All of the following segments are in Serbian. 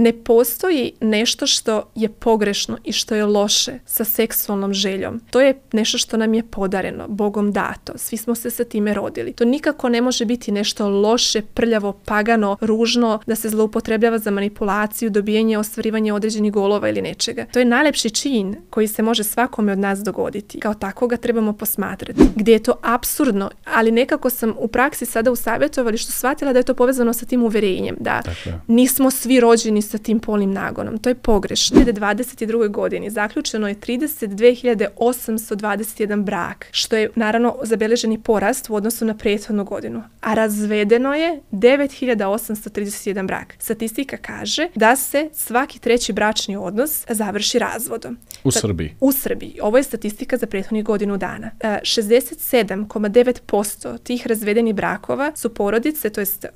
Ne postoji nešto što je pogrešno i što je loše sa seksualnom željom. To je nešto što nam je podareno, Bogom dato. Svi smo se sa time rodili. To nikako ne može biti nešto loše, prljavo, pagano, ružno, da se zloupotrebljava za manipulaciju, dobijanje, ostvarivanje određenih golova ili nečega. To je najlepši čin koji se može svakome od nas dogoditi. Kao tako ga trebamo posmatrati. Gdje je to absurdno, ali nekako sam u praksi sada u savjetovalištu shvatila da je to povezano sa tim uverenjem, da nismo svi rođeni sa tim polnim nagonom. To je pogrešno. U 2022. godini zaključeno je 32.821 brak, što je naravno zabeleženi porast u odnosu na prethodnu godinu. A razvedeno je 9.831 brak. Statistika kaže da se svaki treći bračni odnos završi razvodom. U Srbiji? U Srbiji. Ovo je statistika za prethodnih godinu dana. 67,9% e, tih razvedenih brakova su porodice, to jest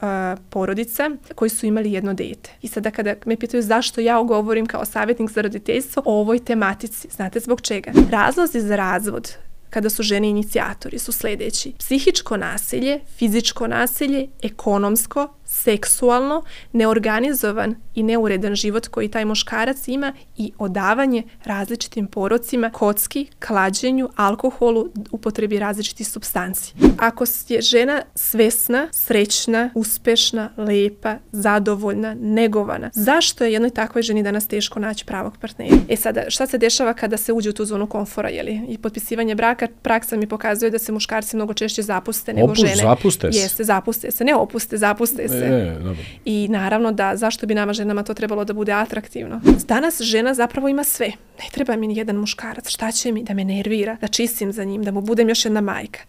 porodica koji su imali jedno dete. I sada kada me pitaju zašto ja govorim kao savjetnik za roditeljstvo o ovoj tematici, znate zbog čega? Razlozi za razvod kada su žene inicijatori su sljedeći. Psihičko nasilje, fizičko nasilje, ekonomsko, seksualno, neorganizovan i neuredan život koji taj muškarac ima i odavanje različitim porocima, kocki, klađenju, alkoholu, upotrebi različitih substanci. Ako je žena svesna, srećna, uspešna, lepa, zadovoljna, negovana, zašto je jednoj takvoj ženi danas teško naći pravog partnera? E sada, šta se dešava kada se uđe u tu zonu komfora, jeli? I potpisivanje braka, praksa mi pokazuje da se muškarci mnogo češće zapuste nego Opus, žene. zapuste se. Jeste, zapuste se. Ne opuste, zapuste se. E, I naravno da zašto bi nama ženama to trebalo da bude atraktivno. Danas žena zapravo ima sve. Ne treba mi ni jedan muškarac. Šta će mi da me nervira, da čistim za njim, da mu budem još jedna majka.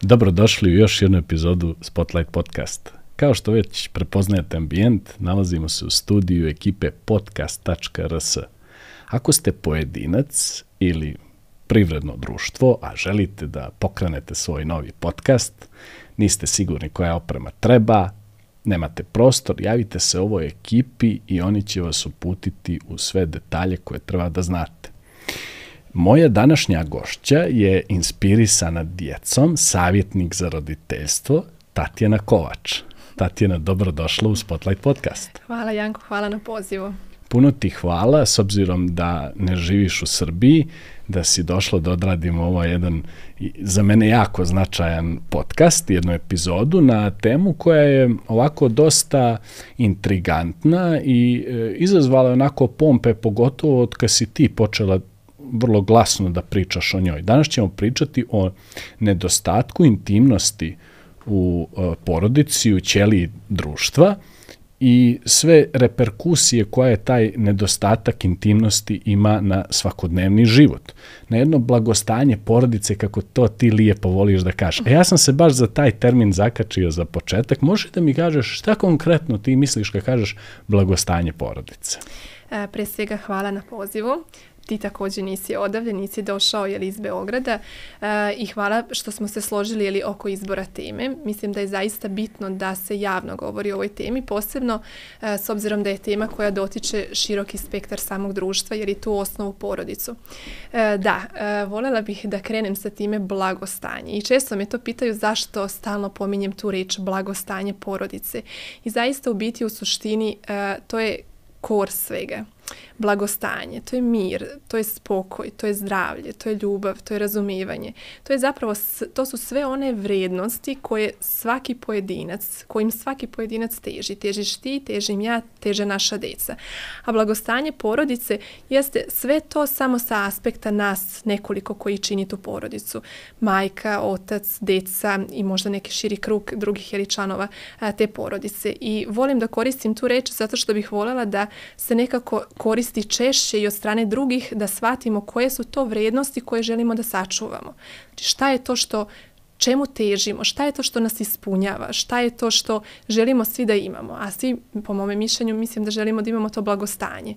Dobrodošli u još jednu epizodu Spotlight Podcast. Kao što već prepoznajete ambijent, nalazimo se u studiju ekipe podcast.rs. Ako ste pojedinac ili privredno društvo, a želite da pokrenete svoj novi podcast, niste sigurni koja oprema treba, nemate prostor, javite se ovoj ekipi i oni će vas uputiti u sve detalje koje treba da znate. Moja današnja gošća je inspirisana djecom, savjetnik za roditeljstvo, Tatjana Kovač. Tatjana, dobrodošla u Spotlight podcast. Hvala Janko, hvala na pozivu. Puno ti hvala, s obzirom da ne živiš u Srbiji, da si došla da odradimo ovo jedan za mene jako značajan podcast, jednu epizodu na temu koja je ovako dosta intrigantna i e, izazvala onako pompe, pogotovo od kad si ti počela vrlo glasno da pričaš o njoj. Danas ćemo pričati o nedostatku intimnosti u e, porodici, u ćeliji društva, i sve reperkusije koje taj nedostatak intimnosti ima na svakodnevni život. Na jedno blagostanje porodice, kako to ti lijepo voliš da kažeš. E ja sam se baš za taj termin zakačio za početak. Možeš da mi kažeš šta konkretno ti misliš kad kažeš blagostanje porodice? E, pre svega hvala na pozivu ti također nisi odavljen, nisi došao jeli, iz Beograda e, i hvala što smo se složili jeli, oko izbora teme. Mislim da je zaista bitno da se javno govori o ovoj temi, posebno e, s obzirom da je tema koja dotiče široki spektar samog društva jer je tu osnovu porodicu. E, da, voljela bih da krenem sa time blagostanje i često me to pitaju zašto stalno pominjem tu reč blagostanje porodice. I zaista u biti u suštini to je kor svega blagostanje, to je mir, to je spokoj, to je zdravlje, to je ljubav, to je razumijevanje. To je zapravo, to su sve one vrijednosti koje svaki pojedinac, kojim svaki pojedinac teži. Težiš ti, težim ja, teže naša deca. A blagostanje porodice jeste sve to samo sa aspekta nas nekoliko koji čini tu porodicu. Majka, otac, deca i možda neki širi krug drugih jeli članova te porodice. I volim da koristim tu reč zato što bih voljela da se nekako koristi češće i od strane drugih da shvatimo koje su to vrijednosti koje želimo da sačuvamo. Znači šta je to što čemu težimo, šta je to što nas ispunjava, šta je to što želimo svi da imamo, a svi, po mome mišljenju, mislim da želimo da imamo to blagostanje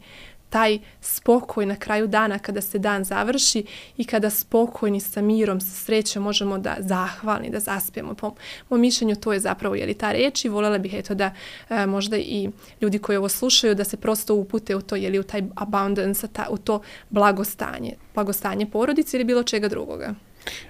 taj spokoj na kraju dana kada se dan završi i kada spokojni sa mirom, sa srećom možemo da zahvalni, da zaspijemo. Po mom mišljenju to je zapravo je li ta reč i voljela bih eto da e, možda i ljudi koji ovo slušaju da se prosto upute u to je li u taj abundance, ta, u to blagostanje, blagostanje porodice ili bilo čega drugoga.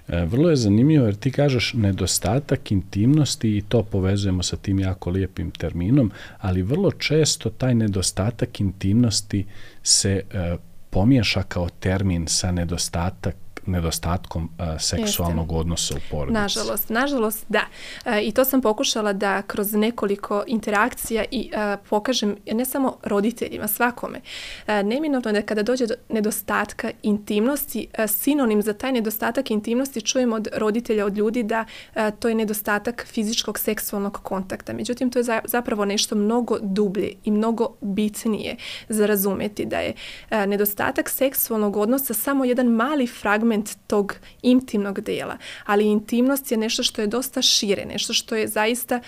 E, vrlo je zanimljivo jer ti kažeš nedostatak intimnosti i to povezujemo sa tim jako lijepim terminom, ali vrlo često taj nedostatak intimnosti se e, pomiješa kao termin sa nedostatak nedostatkom uh, seksualnog Jeste. odnosa u porodici. Nažalost, nažalost da. Uh, I to sam pokušala da kroz nekoliko interakcija i uh, pokažem ne samo roditeljima, svakome. Uh, neminovno je da kada dođe do nedostatka intimnosti, uh, sinonim za taj nedostatak intimnosti čujemo od roditelja, od ljudi da uh, to je nedostatak fizičkog seksualnog kontakta. Međutim, to je za, zapravo nešto mnogo dublje i mnogo bitnije za razumeti da je uh, nedostatak seksualnog odnosa samo jedan mali fragment segment tog intimnog dela. Ali intimnost je nešto što je dosta šire, nešto što je zaista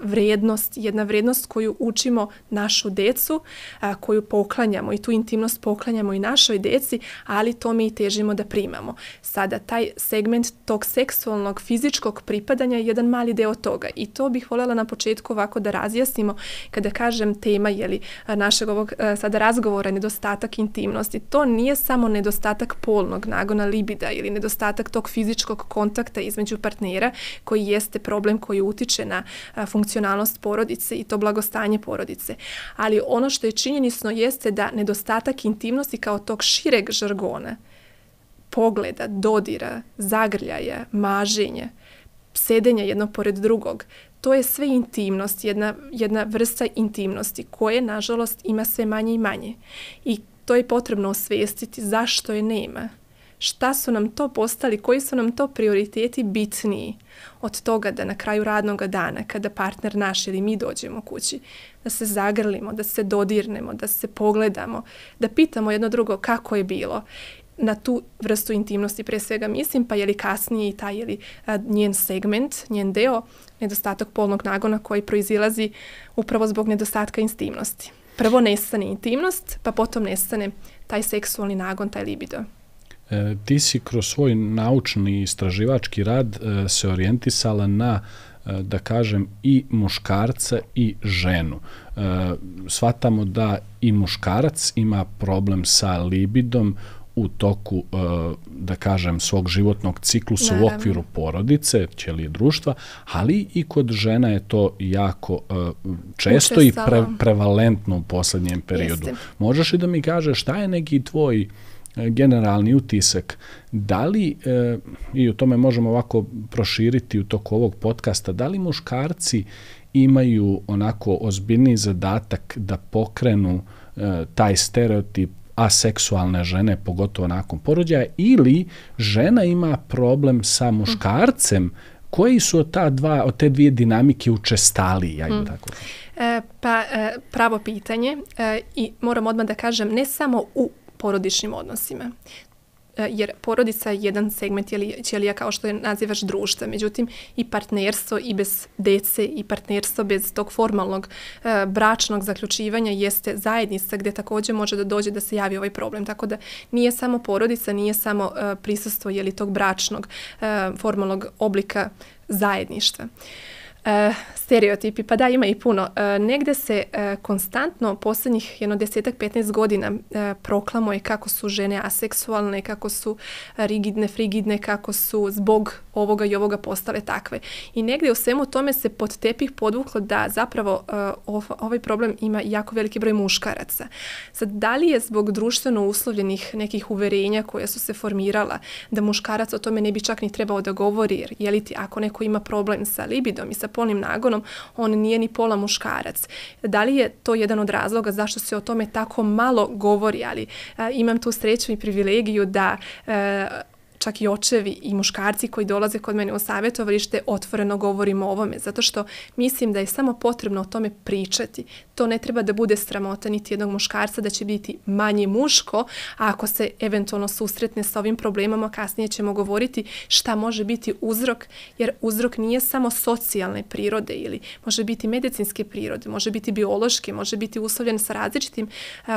vrednost, jedna vrednost koju učimo našu decu, uh, koju poklanjamo i tu intimnost poklanjamo i našoj deci, ali to mi težimo da primamo. Sada, taj segment tog seksualnog, fizičkog pripadanja je jedan mali deo toga i to bih voljela na početku ovako da razjasnimo kada kažem tema jeli, našeg ovog sada razgovora nedostatak intimnosti. To nije samo nedostatak polnog nagona libida ili nedostatak tog fizičkog kontakta između partnera koji jeste problem koji utiče na funkcionalnost porodice i to blagostanje porodice. Ali ono što je činjenisno jeste da nedostatak intimnosti kao tog šireg žargona, pogleda, dodira, zagrljaja, maženja, sedenja jednog pored drugog, to je sve intimnost, jedna, jedna vrsta intimnosti koje, nažalost, ima sve manje i manje. I to je potrebno osvijestiti zašto je nema šta su nam to postali, koji su nam to prioriteti bitniji od toga da na kraju radnog dana, kada partner naš ili mi dođemo kući, da se zagrlimo, da se dodirnemo, da se pogledamo, da pitamo jedno drugo kako je bilo na tu vrstu intimnosti pre svega mislim, pa je li kasnije i taj je li a, njen segment, njen deo, nedostatak polnog nagona koji proizilazi upravo zbog nedostatka intimnosti. Prvo nestane intimnost, pa potom nestane taj seksualni nagon, taj libido. E, ti si kroz svoj naučni istraživački rad e, se orijentisala na e, da kažem i muškarca i ženu. Svatamo da i muškarac ima problem sa libidom u toku, da kažem, svog životnog ciklusa Naravno. u okviru porodice, ćelije društva, ali i kod žena je to jako često Učestalo. i pre, prevalentno u poslednjem periodu. Jeste. Možeš li da mi kažeš šta je neki tvoj uh, generalni utisak. Da li, e, i o tome možemo ovako proširiti u toku ovog podcasta, da li muškarci imaju onako ozbiljni zadatak da pokrenu e, taj stereotip aseksualne žene, pogotovo nakon porođaja, ili žena ima problem sa muškarcem, koji su od, ta dva, od te dvije dinamike učestali, ja hmm. tako. E, pa, e, pravo pitanje e, i moram odmah da kažem, ne samo u porodičnim odnosima e, jer porodica je jedan segment ćelija kao što je nazivaš društva. Međutim, i partnerstvo i bez dece i partnerstvo bez tog formalnog e, bračnog zaključivanja jeste zajednica gdje također može da dođe da se javi ovaj problem. Tako da nije samo porodica, nije samo e, prisustvo jeli, tog bračnog e, formalnog oblika zajedništva. Uh, stereotipi, pa da, ima i puno. Uh, negde se uh, konstantno poslednjih jedno desetak, 15 godina uh, proklamuje kako su žene aseksualne, kako su rigidne, frigidne, kako su zbog ovoga i ovoga postale takve. I negde u svemu tome se pod tepih podvuklo da zapravo uh, ovaj problem ima jako veliki broj muškaraca. Sad, da li je zbog društveno uslovljenih nekih uverenja koja su se formirala da muškarac o tome ne bi čak ni trebao da govori, jer je ako neko ima problem sa libidom i sa polnim nagonom, on nije ni pola muškarac. Da li je to jedan od razloga zašto se o tome tako malo govori, ali a, imam tu sreću i privilegiju da a, čak i očevi i muškarci koji dolaze kod mene u savjetovalište otvoreno govorimo o ovome, zato što mislim da je samo potrebno o tome pričati. To ne treba da bude sramota niti jednog muškarca da će biti manje muško, a ako se eventualno susretne sa ovim problemama, kasnije ćemo govoriti šta može biti uzrok, jer uzrok nije samo socijalne prirode ili može biti medicinske prirode, može biti biološke, može biti uslovljen sa različitim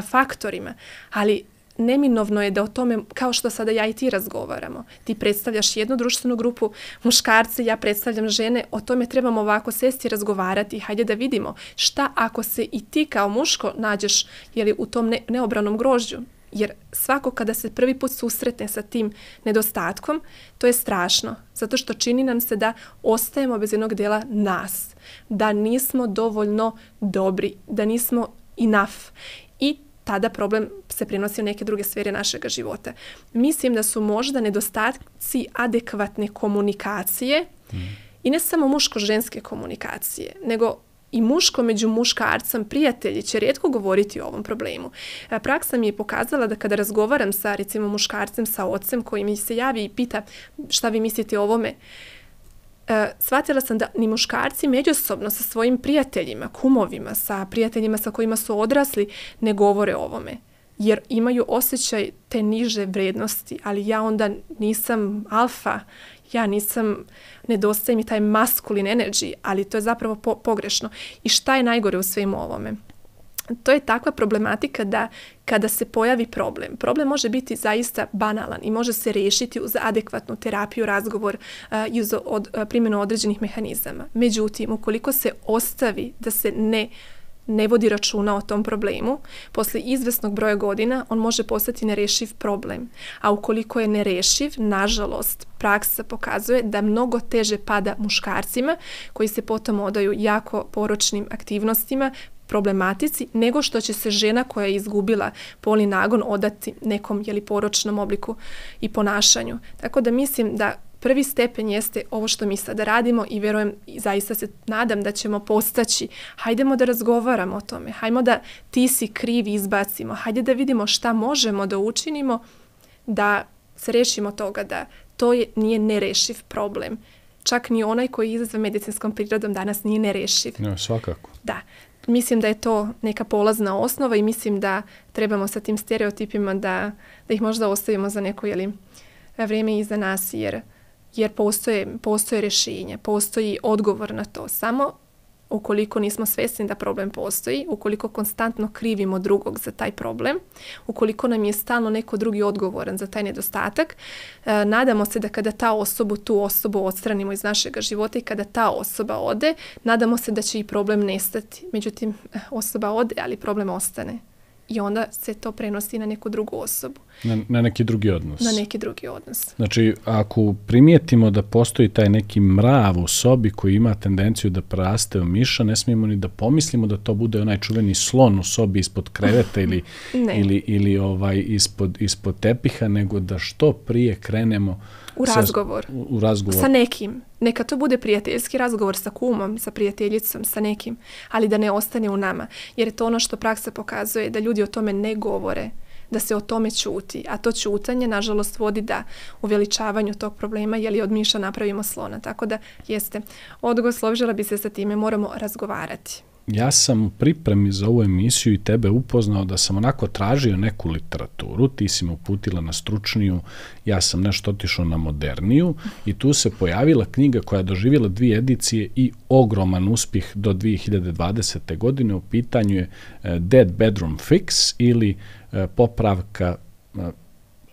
faktorima, ali neminovno je da o tome, kao što sada ja i ti razgovaramo, ti predstavljaš jednu društvenu grupu muškarce, ja predstavljam žene, o tome trebamo ovako sesti i razgovarati. Hajde da vidimo šta ako se i ti kao muško nađeš jeli, u tom ne, neobranom grožđu Jer svako kada se prvi put susretne sa tim nedostatkom, to je strašno. Zato što čini nam se da ostajemo bez jednog dela nas. Da nismo dovoljno dobri, da nismo enough. I tada problem se prenosi u neke druge sfere našeg života. Mislim da su možda nedostaci adekvatne komunikacije mm. i ne samo muško-ženske komunikacije, nego i muško među muškarcem, prijatelji će rijetko govoriti o ovom problemu. Praksa mi je pokazala da kada razgovaram sa recimo muškarcem, sa ocem koji mi se javi i pita šta vi mislite o ovome, Uh, shvatila sam da ni muškarci međusobno sa svojim prijateljima, kumovima, sa prijateljima sa kojima su odrasli, ne govore o ovome. Jer imaju osjećaj te niže vrednosti, ali ja onda nisam alfa, ja nisam, nedostaje mi taj maskulin energy, ali to je zapravo po, pogrešno. I šta je najgore u svemu ovome? To je takva problematika da kada se pojavi problem, problem može biti zaista banalan i može se riješiti uz adekvatnu terapiju, razgovor uh, i uz od, uh, primjenu određenih mehanizama. Međutim, ukoliko se ostavi da se ne ne vodi računa o tom problemu, posle izvesnog broja godina on može postati nerešiv problem. A ukoliko je nerešiv, nažalost, praksa pokazuje da mnogo teže pada muškarcima koji se potom odaju jako poročnim aktivnostima, problematici nego što će se žena koja je izgubila polni nagon odati nekom jeli, poročnom obliku i ponašanju. Tako da mislim da prvi stepen jeste ovo što mi sada radimo i verujem i zaista se nadam da ćemo postaći. Hajdemo da razgovaramo o tome. Hajdemo da ti si krivi izbacimo. Hajde da vidimo šta možemo da učinimo da se rešimo toga da to je, nije nerešiv problem. Čak ni onaj koji je izazvan medicinskom prirodom danas nije nerešiv. Ne, svakako. Da. Mislim da je to neka polazna osnova i mislim da trebamo sa tim stereotipima da, da ih možda ostavimo za neko jeli, vrijeme iza nas jer jer postoje, postoje rješenje, postoji odgovor na to. Samo ukoliko nismo svesni da problem postoji, ukoliko konstantno krivimo drugog za taj problem, ukoliko nam je stalno neko drugi odgovoran za taj nedostatak, e, nadamo se da kada ta osobu, tu osobu odstranimo iz našeg života i kada ta osoba ode, nadamo se da će i problem nestati. Međutim, e, osoba ode, ali problem ostane i onda se to prenosi na neku drugu osobu. Na, na neki drugi odnos. Na neki drugi odnos. Znači, ako primijetimo da postoji taj neki mrav u sobi koji ima tendenciju da praste u miša, ne smijemo ni da pomislimo da to bude onaj čuveni slon u sobi ispod kreveta ili, ili, ili ovaj ispod, ispod tepiha, nego da što prije krenemo u razgovor. Sa, u, u razgovor. Sa nekim. Neka to bude prijateljski razgovor sa kumom, sa prijateljicom, sa nekim, ali da ne ostane u nama. Jer je to ono što praksa pokazuje, da ljudi o tome ne govore, da se o tome čuti. A to čutanje, nažalost, vodi da uveličavanju tog problema, je li od miša napravimo slona. Tako da, jeste, odgovor složila bi se sa time, moramo razgovarati ja sam u pripremi za ovu emisiju i tebe upoznao da sam onako tražio neku literaturu, ti si me uputila na stručniju, ja sam nešto otišao na moderniju i tu se pojavila knjiga koja je doživjela dvije edicije i ogroman uspjeh do 2020. godine u pitanju je e, Dead Bedroom Fix ili e, popravka e,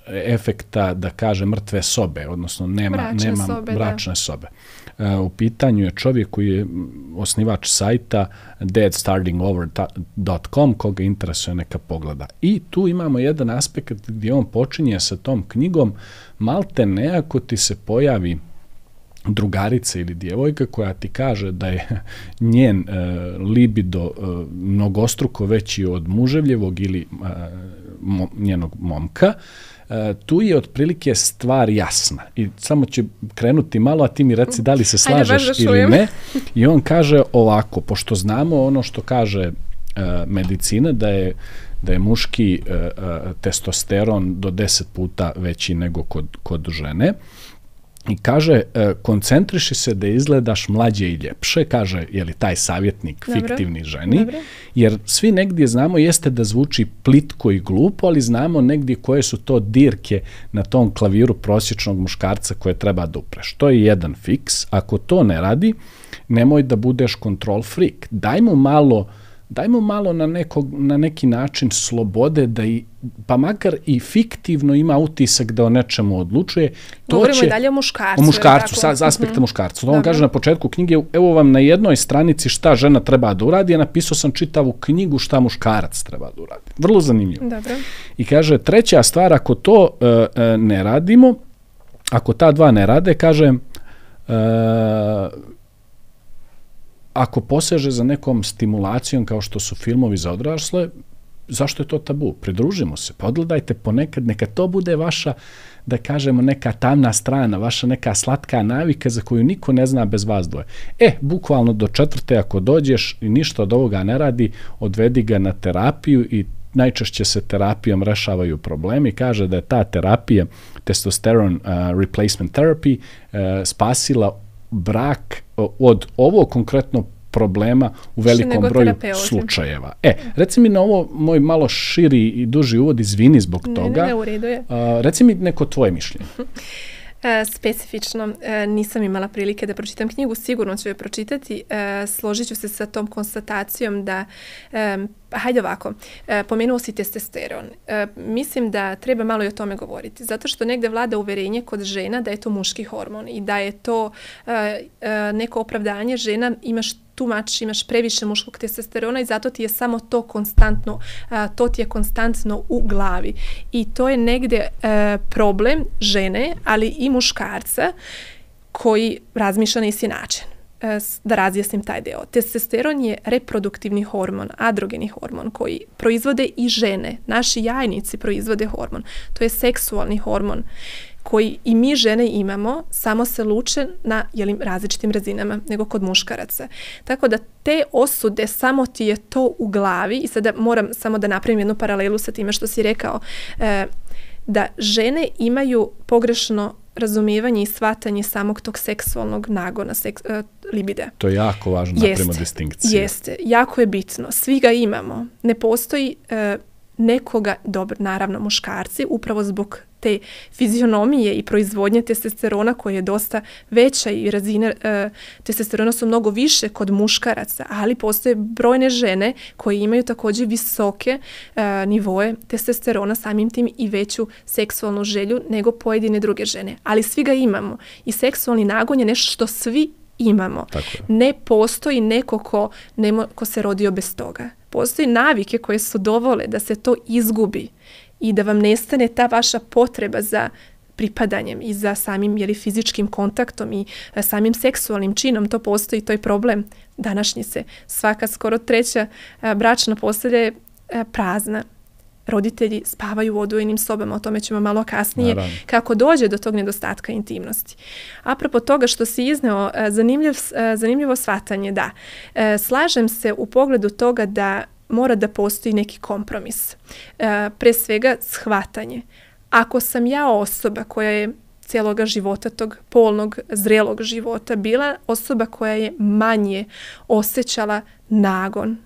efekta, da kaže, mrtve sobe, odnosno nema, bračne nema sobe, bračne da. sobe. E, u pitanju je čovjek koji je osnivač sajta deadstartingover.com koga interesuje neka pogleda. I tu imamo jedan aspekt gdje on počinje sa tom knjigom malte ne ako ti se pojavi drugarica ili djevojka koja ti kaže da je njen e, libido e, mnogostruko veći od muževljevog ili e, mo, njenog momka, tu je otprilike stvar jasna i samo će krenuti malo, a ti mi reci da li se slažeš Ajde, ili ne. I on kaže ovako, pošto znamo ono što kaže uh, medicina, da je da je muški uh, testosteron do 10 puta veći nego kod, kod žene. Uh, i kaže, e, koncentriši se da izgledaš mlađe i ljepše, kaže, je li taj savjetnik Dobre. fiktivni ženi, Dobre. jer svi negdje znamo jeste da zvuči plitko i glupo, ali znamo negdje koje su to dirke na tom klaviru prosječnog muškarca koje treba da upreš. To je jedan fiks, ako to ne radi, nemoj da budeš control freak. Daj mu malo dajmo malo na, nekog, na neki način slobode da i, pa makar i fiktivno ima utisak da o nečemu odlučuje. To Govorimo će, dalje o muškarcu. O muškarcu, sa, sa aspekta mm -hmm. muškarca. To on kaže na početku knjige, evo vam na jednoj stranici šta žena treba da uradi, a napisao sam čitavu knjigu šta muškarac treba da uradi. Vrlo zanimljivo. Dobro. I kaže, treća stvar, ako to uh, uh, ne radimo, ako ta dva ne rade, kaže, uh, ako poseže za nekom stimulacijom kao što su filmovi za odrasle, zašto je to tabu? Pridružimo se, podgledajte ponekad, neka to bude vaša, da kažemo, neka tamna strana, vaša neka slatka navika za koju niko ne zna bez vas dvoje. E, bukvalno do četvrte, ako dođeš i ništa od ovoga ne radi, odvedi ga na terapiju i najčešće se terapijom rešavaju problemi. Kaže da je ta terapija, testosterone uh, replacement therapy, uh, spasila brak od ovo konkretno problema u velikom broju slučajeva. E, reci mi na ovo moj malo širi i duži uvod, izvini zbog toga. Ne, ne, u redu je. Reci mi neko tvoje mišljenje. E, specifično e, nisam imala prilike da pročitam knjigu, sigurno ću je pročitati. E, složit ću se sa tom konstatacijom da Pa hajde ovako, e, pomenuo si testosteron. E, mislim da treba malo i o tome govoriti, zato što negde vlada uverenje kod žena da je to muški hormon i da je to e, e, neko opravdanje žena imaš tu imaš previše muškog testosterona i zato ti je samo to konstantno, to ti je konstantno u glavi. I to je negde e, problem žene, ali i muškarca koji razmišlja na isti način. E, da razjasnim taj deo. Testosteron je reproduktivni hormon, adrogeni hormon koji proizvode i žene. Naši jajnici proizvode hormon. To je seksualni hormon koji i mi žene imamo, samo se luče na jelim, različitim razinama nego kod muškaraca. Tako da te osude, samo ti je to u glavi i sada moram samo da napravim jednu paralelu sa time što si rekao, e, da žene imaju pogrešno razumijevanje i shvatanje samog tog seksualnog nagona, seks, uh, libide. To je jako važno da jeste, distinkcije. Jeste, jako je bitno. Svi ga imamo. Ne postoji uh, nekoga, dobro, naravno muškarci, upravo zbog te fizionomije i proizvodnje testosterona koja je dosta veća i razine e, testosterona su mnogo više kod muškaraca, ali postoje brojne žene koje imaju također visoke e, nivoje testosterona, samim tim i veću seksualnu želju nego pojedine druge žene. Ali svi ga imamo i seksualni nagon je nešto što svi imamo. Ne postoji neko ko, nemo, ko se rodio bez toga. Postoji navike koje su dovole da se to izgubi i da vam nestane ta vaša potreba za pripadanjem i za samim jeli, fizičkim kontaktom i a, e, samim seksualnim činom, to postoji, to je problem današnji se. Svaka skoro treća a, e, bračna postelja je a, e, prazna. Roditelji spavaju u odvojenim sobama, o tome ćemo malo kasnije, Naravno. kako dođe do tog nedostatka intimnosti. Apropo toga što si izneo, zanimljiv, zanimljivo svatanje, da, slažem se u pogledu toga da mora da postoji neki kompromis. E, pre svega shvatanje. Ako sam ja osoba koja je cijeloga života, tog polnog, zrelog života, bila osoba koja je manje osjećala nagon,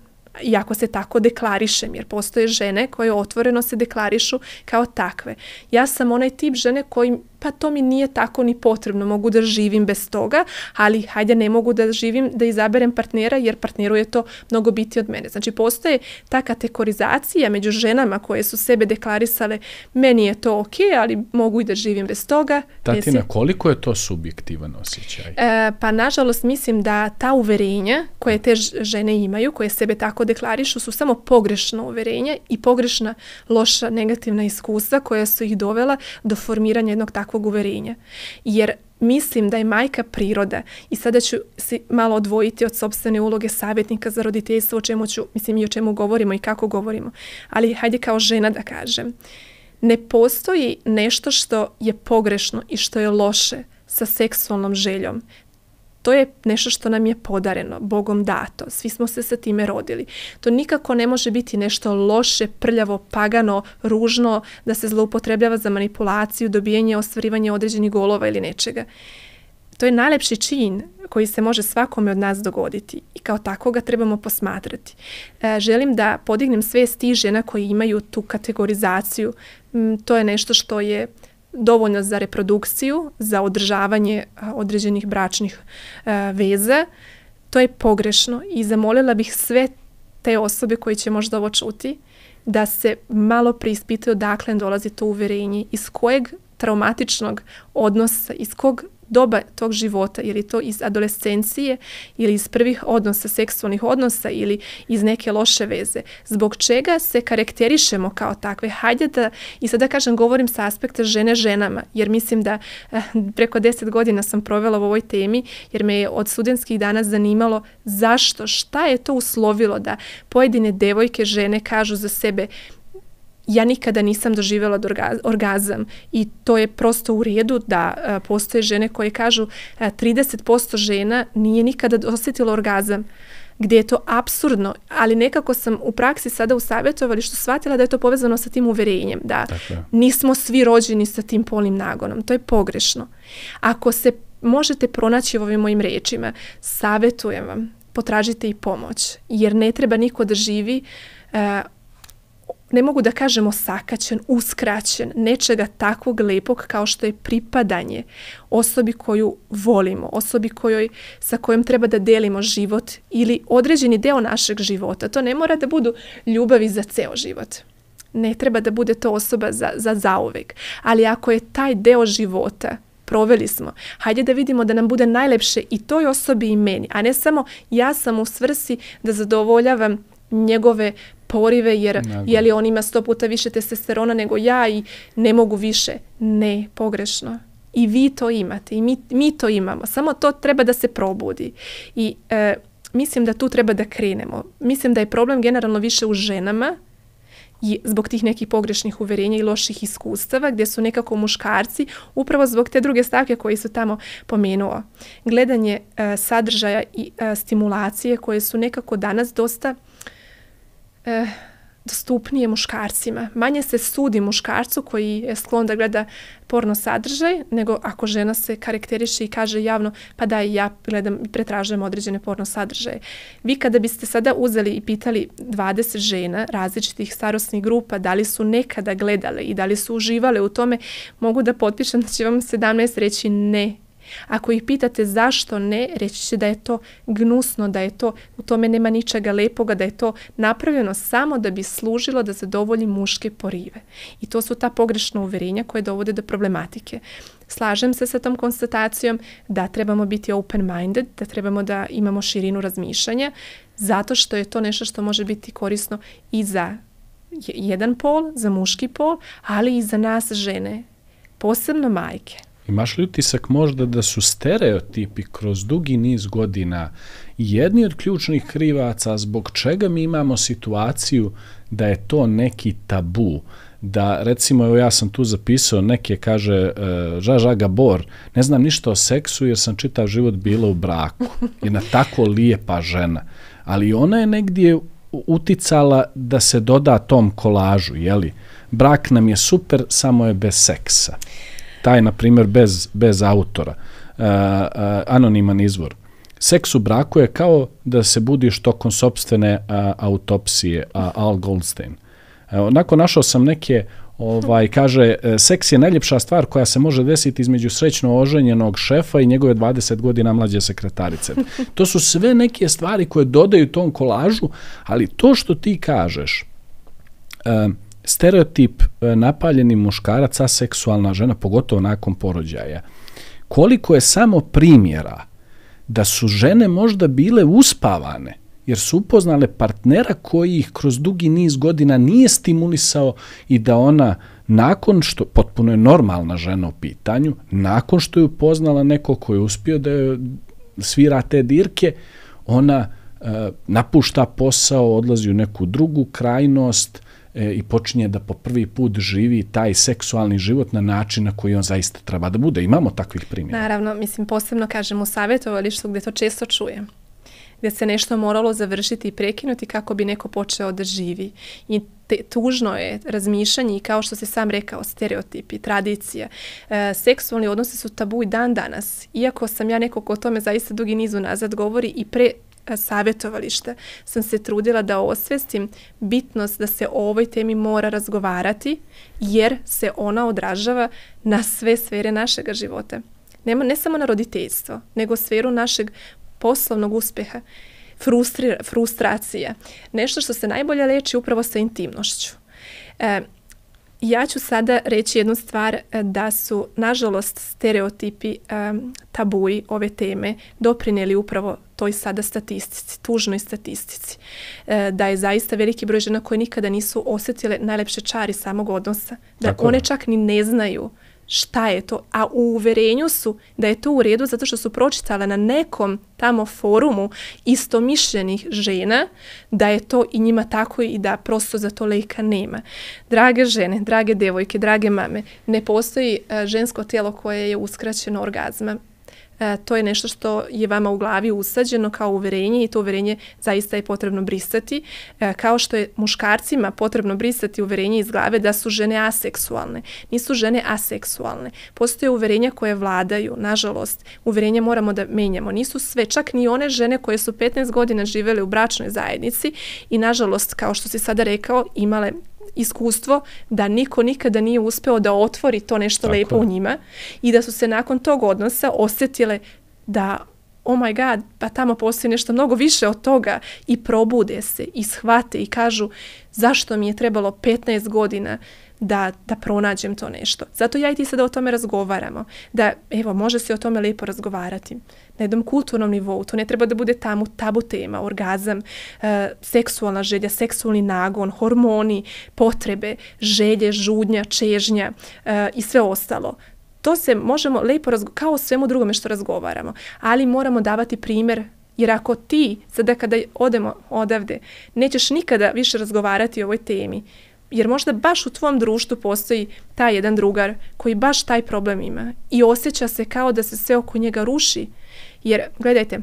iako se tako deklarišem, jer postoje žene koje otvoreno se deklarišu kao takve. Ja sam onaj tip žene koji pa to mi nije tako ni potrebno, mogu da živim bez toga, ali hajde ne mogu da živim, da izaberem partnera jer partneru je to mnogo biti od mene. Znači postoje ta kategorizacija među ženama koje su sebe deklarisale meni je to ok, ali mogu i da živim bez toga. Tatina, koliko je to subjektivan osjećaj? E, pa nažalost mislim da ta uverenja koje te žene imaju, koje sebe tako deklarišu, su samo pogrešno uverenja i pogrešna loša negativna iskustva koja su ih dovela do formiranja jednog takvog takvog uverenja. Jer mislim da je majka priroda i sada ću se malo odvojiti od sobstvene uloge savjetnika za roditeljstvo, o čemu ću, mislim i o čemu govorimo i kako govorimo. Ali hajde kao žena da kažem. Ne postoji nešto što je pogrešno i što je loše sa seksualnom željom to je nešto što nam je podareno, Bogom dato. Svi smo se sa time rodili. To nikako ne može biti nešto loše, prljavo, pagano, ružno, da se zloupotrebljava za manipulaciju, dobijanje, ostvarivanje određenih golova ili nečega. To je najlepši čin koji se može svakome od nas dogoditi i kao tako ga trebamo posmatrati. E, želim da podignem sve sti žena koji imaju tu kategorizaciju. To je nešto što je dovoljno za reprodukciju, za održavanje određenih bračnih veza, to je pogrešno i zamolila bih sve te osobe koji će možda ovo čuti, da se malo preispitaju odakle dolazi to uverenje, iz kojeg traumatičnog odnosa, iz kog doba tog života, ili to iz adolescencije ili iz prvih odnosa, seksualnih odnosa ili iz neke loše veze. Zbog čega se karakterišemo kao takve? Hajde da, i sada kažem, govorim sa aspekta žene ženama, jer mislim da eh, preko deset godina sam provela u ovoj temi, jer me je od studentskih dana zanimalo zašto, šta je to uslovilo da pojedine devojke žene kažu za sebe ja nikada nisam doživjela orgazam i to je prosto u redu da a, postoje žene koje kažu a, 30% žena nije nikada osjetilo orgazam gdje je to absurdno, ali nekako sam u praksi sada u savjetovalištu shvatila da je to povezano sa tim uverenjem, da dakle. nismo svi rođeni sa tim polnim nagonom. To je pogrešno. Ako se možete pronaći u ovim mojim rečima, savjetujem vam, potražite i pomoć, jer ne treba niko da živi uh, ne mogu da kažemo sakaćen, uskraćen, nečega takvog lepog kao što je pripadanje osobi koju volimo, osobi kojoj, sa kojom treba da delimo život ili određeni deo našeg života. To ne mora da budu ljubavi za ceo život. Ne treba da bude to osoba za, za zauvek. Ali ako je taj deo života proveli smo. Hajde da vidimo da nam bude najlepše i toj osobi i meni, a ne samo ja sam u svrsi da zadovoljavam njegove porive jer je li on ima sto puta više testosterona nego ja i ne mogu više. Ne, pogrešno. I vi to imate i mi, mi to imamo. Samo to treba da se probudi. I e, mislim da tu treba da krenemo. Mislim da je problem generalno više u ženama i zbog tih nekih pogrešnih uverenja i loših iskustava gdje su nekako muškarci upravo zbog te druge stavke koji su tamo pomenuo. Gledanje e, sadržaja i e, stimulacije koje su nekako danas dosta e, dostupnije muškarcima. Manje se sudi muškarcu koji je sklon da gleda porno sadržaj, nego ako žena se karakteriše i kaže javno, pa da ja gledam pretražujem određene porno sadržaje. Vi kada biste sada uzeli i pitali 20 žena različitih starostnih grupa da li su nekada gledale i da li su uživale u tome, mogu da potpišem da će vam 17 reći ne, Ako ih pitate zašto ne, reći će da je to gnusno, da je to, u tome nema ničega lepoga, da je to napravljeno samo da bi služilo da zadovolji muške porive. I to su ta pogrešna uverenja koje dovode do problematike. Slažem se sa tom konstatacijom da trebamo biti open-minded, da trebamo da imamo širinu razmišljanja, zato što je to nešto što može biti korisno i za jedan pol, za muški pol, ali i za nas žene, posebno majke. Imaš li utisak možda da su stereotipi kroz dugi niz godina jedni od ključnih krivaca zbog čega mi imamo situaciju da je to neki tabu? Da, recimo, evo ja sam tu zapisao neke, kaže uh, Žaža Gabor, ne znam ništa o seksu jer sam čitav život bila u braku. Je na tako lijepa žena. Ali ona je negdje uticala da se doda tom kolažu, jeli? Brak nam je super, samo je bez seksa taj, na primjer, bez, bez autora, uh, uh, anoniman izvor. Seks u braku je kao da se budiš tokom sobstvene uh, autopsije, uh, Al Goldstein. Uh, onako našao sam neke ovaj kaže seks je najljepša stvar koja se može desiti između srećno oženjenog šefa i njegove 20 godina mlađe sekretarice. To su sve neke stvari koje dodaju tom kolažu, ali to što ti kažeš uh, stereotip e, napaljeni muškarac, aseksualna žena, pogotovo nakon porođaja, koliko je samo primjera da su žene možda bile uspavane, jer su upoznale partnera koji ih kroz dugi niz godina nije stimulisao i da ona nakon što, potpuno je normalna žena u pitanju, nakon što je upoznala neko ko je uspio da je svira te dirke, ona e, napušta posao, odlazi u neku drugu krajnost, e, i počinje da po prvi put živi taj seksualni život na način na koji on zaista treba da bude. Imamo takvih primjera. Naravno, mislim, posebno kažem u savjetovalištu gdje to često čujem gdje se nešto moralo završiti i prekinuti kako bi neko počeo da živi. I te, tužno je razmišljanje i kao što se sam rekao, stereotipi, tradicija. E, seksualni odnosi su tabu i dan danas. Iako sam ja neko ko o tome zaista dugi nizu nazad govori i pre savjetovališta sam se trudila da osvestim bitnost da se o ovoj temi mora razgovarati jer se ona odražava na sve sfere našeg života. Nema ne samo na roditeljstvo, nego sferu našeg poslovnog uspeha. frustri, frustracija. Nešto što se najbolje leči upravo sa intimnošću. E, ja ću sada reći jednu stvar e, da su, nažalost, stereotipi, um, tabuji ove teme doprinijeli upravo toj sada statistici, tužnoj statistici. E, da je zaista veliki broj žena koje nikada nisu osjetile najlepše čari samog odnosa. Da Tako one je. čak ni ne znaju šta je to, a u uverenju su da je to u redu zato što su pročitale na nekom tamo forumu istomišljenih žena da je to i njima tako i da prosto za to leka nema. Drage žene, drage devojke, drage mame, ne postoji uh, žensko tijelo koje je uskraćeno orgazma. E, to je nešto što je vama u glavi usađeno kao uverenje i to uverenje zaista je potrebno brisati. E, kao što je muškarcima potrebno brisati uverenje iz glave da su žene aseksualne. Nisu žene aseksualne. Postoje uverenja koje vladaju, nažalost. Uverenje moramo da menjamo. Nisu sve, čak ni one žene koje su 15 godina živele u bračnoj zajednici i nažalost, kao što si sada rekao, imale iskustvo da niko nikada nije uspeo da otvori to nešto Tako lepo je. u njima i da su se nakon tog odnosa osjetile da oh my god, pa tamo postoji nešto mnogo više od toga i probude se i shvate i kažu zašto mi je trebalo 15 godina da, da pronađem to nešto. Zato ja i ti sada o tome razgovaramo. Da, evo, može se o tome lijepo razgovarati. Na jednom kulturnom nivou. To ne treba da bude tamo tabu tema, orgazam, e, seksualna želja, seksualni nagon, hormoni, potrebe, želje, žudnja, čežnja e, i sve ostalo. To se možemo razgovarati, kao o svemu drugome što razgovaramo. Ali moramo davati primjer Jer ako ti, sada kada odemo odavde, nećeš nikada više razgovarati o ovoj temi, jer možda baš u tvom društvu postoji taj jedan drugar koji baš taj problem ima i osjeća se kao da se sve oko njega ruši. Jer, gledajte,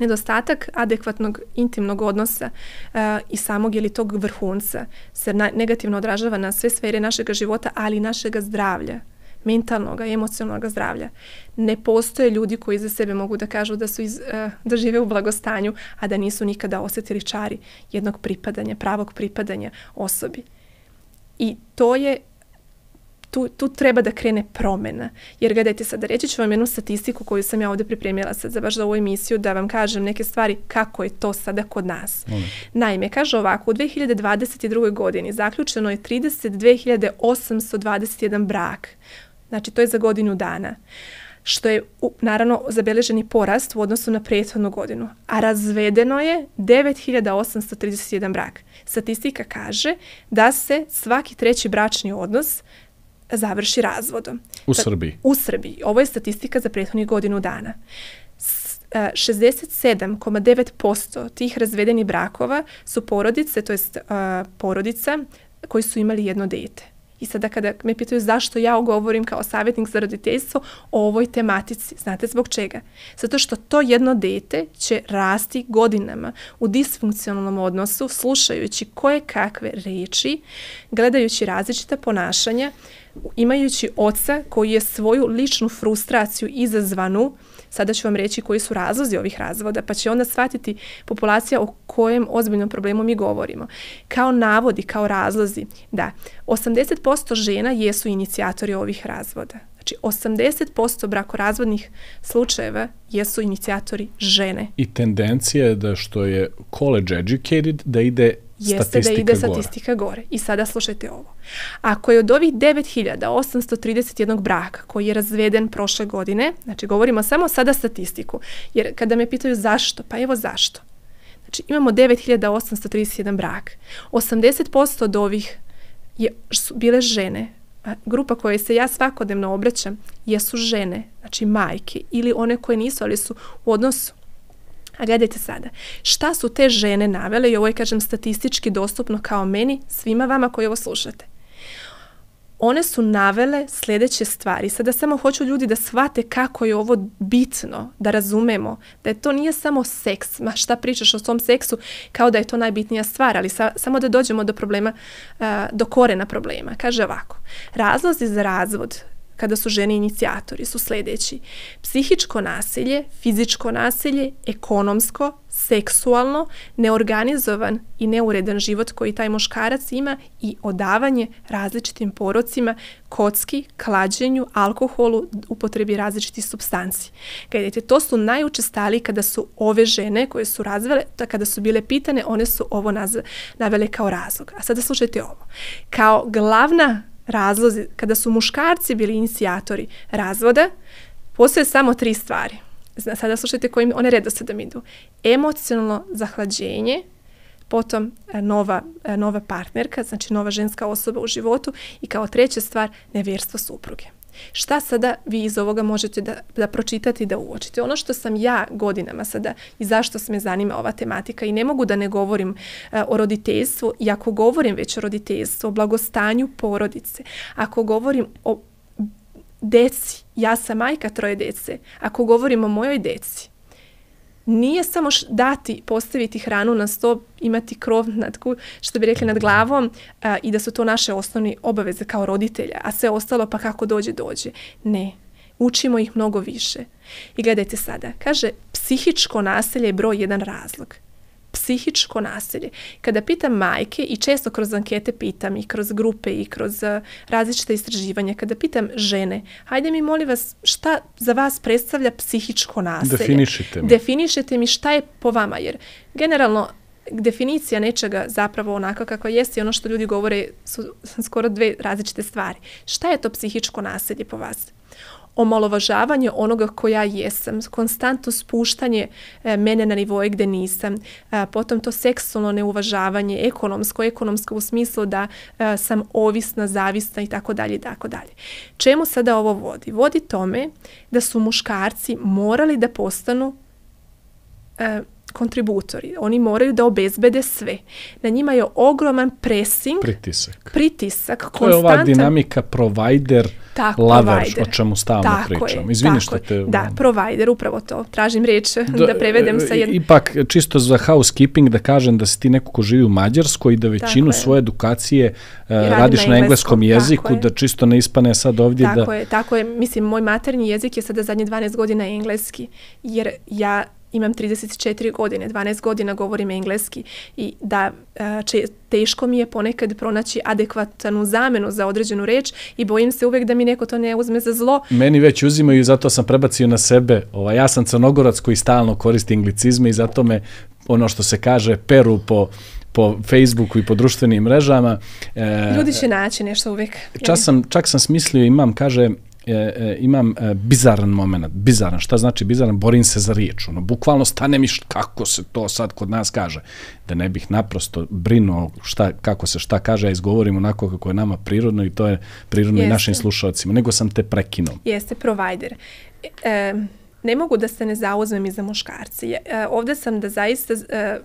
nedostatak adekvatnog intimnog odnosa uh, i samog ili tog vrhunca se na, negativno odražava na sve sfere našeg života, ali i našeg zdravlja mentalnog, emocionalnog zdravlja. Ne postoje ljudi koji za sebe mogu da kažu da su iz, uh, da žive u blagostanju, a da nisu nikada osjetili čari jednog pripadanja, pravog pripadanja osobi. I to je tu, tu treba da krene promena. Jer gledajte sad, reći ću vam jednu statistiku koju sam ja ovde pripremila sad za baš za ovu emisiju da vam kažem neke stvari kako je to sada kod nas. Mm. Naime, kaže ovako, u 2022. godini zaključeno je 32.821 brak. Znači, to je za godinu dana što je naravno zabeleženi porast u odnosu na prethodnu godinu, a razvedeno je 9831 brak. Statistika kaže da se svaki treći bračni odnos završi razvodom. U Srbiji? U Srbiji. Ovo je statistika za prethodnih godinu dana. 67,9% e, tih razvedenih brakova su porodice, to jest uh, porodica koji su imali jedno dete. I sada kada me pitaju zašto ja govorim kao savjetnik za roditeljstvo o ovoj tematici, znate zbog čega? Zato što to jedno dete će rasti godinama u disfunkcionalnom odnosu, slušajući koje kakve reči, gledajući različita ponašanja, imajući oca koji je svoju ličnu frustraciju izazvanu Sada ću vam reći koji su razlozi ovih razvoda, pa će onda shvatiti populacija o kojem ozbiljnom problemu mi govorimo. Kao navodi, kao razlozi, da, 80% žena jesu inicijatori ovih razvoda. Znači, 80% brakorazvodnih slučajeva jesu inicijatori žene. I tendencija je da što je college educated, da ide jeste da ide statistika gore. gore. I sada slušajte ovo. Ako je od ovih 9831 braka koji je razveden prošle godine, znači govorimo samo sada statistiku, jer kada me pitaju zašto, pa evo zašto. Znači imamo 9831 brak. 80% od ovih je, su bile žene. Grupa koje se ja svakodnevno obraćam jesu žene, znači majke ili one koje nisu, ali su u odnosu A gledajte sada, šta su te žene navele i ovo je, kažem, statistički dostupno kao meni, svima vama koji ovo slušate. One su navele sljedeće stvari. Sada samo hoću ljudi da shvate kako je ovo bitno, da razumemo, da je to nije samo seks, ma šta pričaš o svom seksu kao da je to najbitnija stvar, ali sa, samo da dođemo do problema, do korena problema. Kaže ovako, razlozi za razvod kada su žene inicijatori su sljedeći. Psihičko nasilje, fizičko nasilje, ekonomsko, seksualno, neorganizovan i neuredan život koji taj muškarac ima i odavanje različitim porocima, kocki, klađenju, alkoholu, upotrebi različitih substanci. Gledajte, to su najučestaliji kada su ove žene koje su razvele, da kada su bile pitane, one su ovo navele kao razlog. A sada slušajte ovo. Kao glavna razlozi, kada su muškarci bili inicijatori razvoda, postoje samo tri stvari. Sada slušajte kojim one redosledom idu. Emocionalno zahlađenje, potom e, nova, e, nova partnerka, znači nova ženska osoba u životu i kao treća stvar nevjerstvo supruge. Šta sada vi iz ovoga možete da, da pročitate i da uočite? Ono što sam ja godinama sada i zašto se me zanima ova tematika i ne mogu da ne govorim e, o roditeljstvu i ako govorim već o roditeljstvu, o blagostanju porodice, ako govorim o deci, ja sam majka troje dece, ako govorim o mojoj deci, nije samo dati, postaviti hranu na sto, imati krov nad, što bi rekli, nad glavom i da su to naše osnovne obaveze kao roditelja, a sve ostalo pa kako dođe, dođe. Ne, učimo ih mnogo više. I gledajte sada, kaže, psihičko nasilje je broj jedan razlog psihičko nasilje. Kada pitam majke i često kroz ankete pitam i kroz grupe i kroz uh, različite istraživanja, kada pitam žene, hajde mi molim vas šta za vas predstavlja psihičko nasilje. Definišite mi. Definišite mi šta je po vama, jer generalno definicija nečega zapravo onako kako jeste i ono što ljudi govore su skoro dve različite stvari. Šta je to psihičko nasilje po vas? Omalovažavanje onoga ko ja jesam, konstantno spuštanje e, mene na nivoje gdje nisam, e, potom to seksualno neuvažavanje, ekonomsko, ekonomsko u smislu da e, sam ovisna, zavisna i tako dalje i tako dalje. Čemu sada ovo vodi? Vodi tome da su muškarci morali da postanu kontributori. Oni moraju da obezbede sve. Na njima je ogroman pressing. Pritisak. Pritisak. To je ova dinamika provider, tako, lover, o čemu stalno tako pričam. Izvini što te... Da, provider, upravo to. Tražim riječ da, da prevedem e, sa jednom. Ipak, čisto za housekeeping da kažem da si ti neko ko živi u Mađarskoj i da većinu svoje edukacije uh, radiš na, engleskom, jeziku, da čisto ne ispane sad ovdje tako da... Tako je, tako je. Mislim, moj maternji jezik je sada zadnje 12 godina engleski, jer ja imam 34 godine, 12 godina govorim engleski i da če, teško mi je ponekad pronaći adekvatnu zamenu za određenu reč i bojim se uvijek da mi neko to ne uzme za zlo. Meni već uzimaju i zato sam prebacio na sebe. Ova, ja sam crnogorac koji stalno koristi anglicizme i zato me ono što se kaže peru po po Facebooku i po društvenim mrežama. E, Ljudi će naći nešto uvijek. Čas sam, čak sam smislio, imam, kaže, e, e, imam e, bizaran moment, bizaran, šta znači bizaran, borim se za riječ, ono, bukvalno stane mi kako se to sad kod nas kaže, da ne bih naprosto brinuo šta, kako se šta kaže, ja izgovorim onako kako je nama prirodno i to je prirodno Jeste. i našim slušalcima, nego sam te prekinuo. Jeste provider. E, ne mogu da se ne zauzmem i za muškarci. E, ovdje sam da zaista e,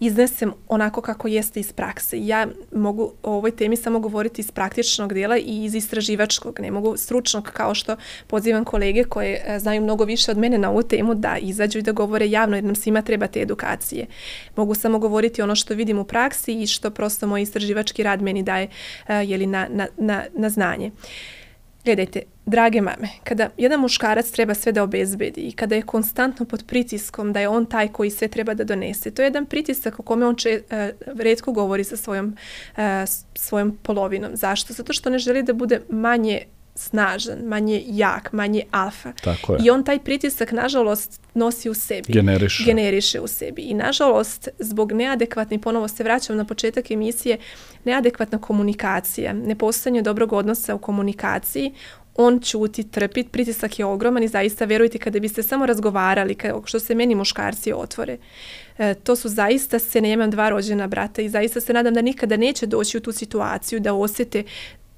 iznesem onako kako jeste iz prakse. Ja mogu o ovoj temi samo govoriti iz praktičnog dijela i iz istraživačkog, ne mogu stručnog kao što pozivam kolege koje e, znaju mnogo više od mene na ovu temu da izađu i da govore javno jer nam svima treba te edukacije. Mogu samo govoriti ono što vidim u praksi i što prosto moj istraživački rad meni daje uh, jeli, na, na, na, na znanje. Gledajte, drage mame, kada jedan muškarac treba sve da obezbedi i kada je konstantno pod pritiskom da je on taj koji sve treba da donese, to je jedan pritisak o kome on če, uh, redko govori sa svojom, uh, svojom polovinom. Zašto? Zato što ne želi da bude manje snažan, manje jak, manje alfa. Tako je. I on taj pritisak, nažalost, nosi u sebi. Generiše. Generiše u sebi. I nažalost, zbog neadekvatne, ponovo se vraćam na početak emisije, neadekvatna komunikacija, nepostojanje dobrog odnosa u komunikaciji, on čuti, trpi, pritisak je ogroman i zaista vjerujte kada biste samo razgovarali, kao što se meni muškarci otvore, e, to su zaista se nemam dva rođena brata i zaista se nadam da nikada neće doći u tu situaciju da osjete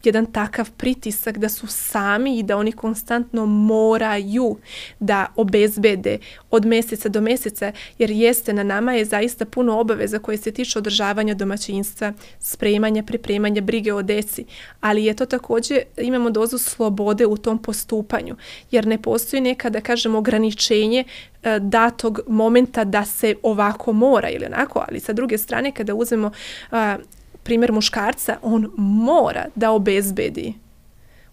jedan takav pritisak da su sami i da oni konstantno moraju da obezbede od mjeseca do mjeseca jer jeste na nama je zaista puno obaveza koje se tiču održavanja domaćinstva, spremanja, pripremanja, brige o deci, ali je to također, imamo dozu slobode u tom postupanju jer ne postoji neka, da kažemo, ograničenje e, datog momenta da se ovako mora ili onako, ali sa druge strane kada uzmemo primjer muškarca, on mora da obezbedi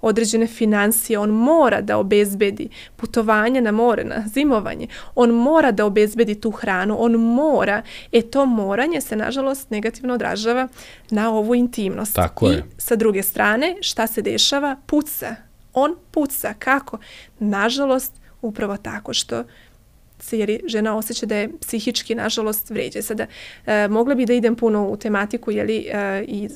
određene financije, on mora da obezbedi putovanje na more, na zimovanje, on mora da obezbedi tu hranu, on mora, e to moranje se nažalost negativno odražava na ovu intimnost. Tako je. I sa druge strane, šta se dešava? Puca. On puca. Kako? Nažalost, upravo tako što se jer žena osjeća da je psihički, nažalost, vređe. Sada, e, mogla bi da idem puno u tematiku, jeli, e, i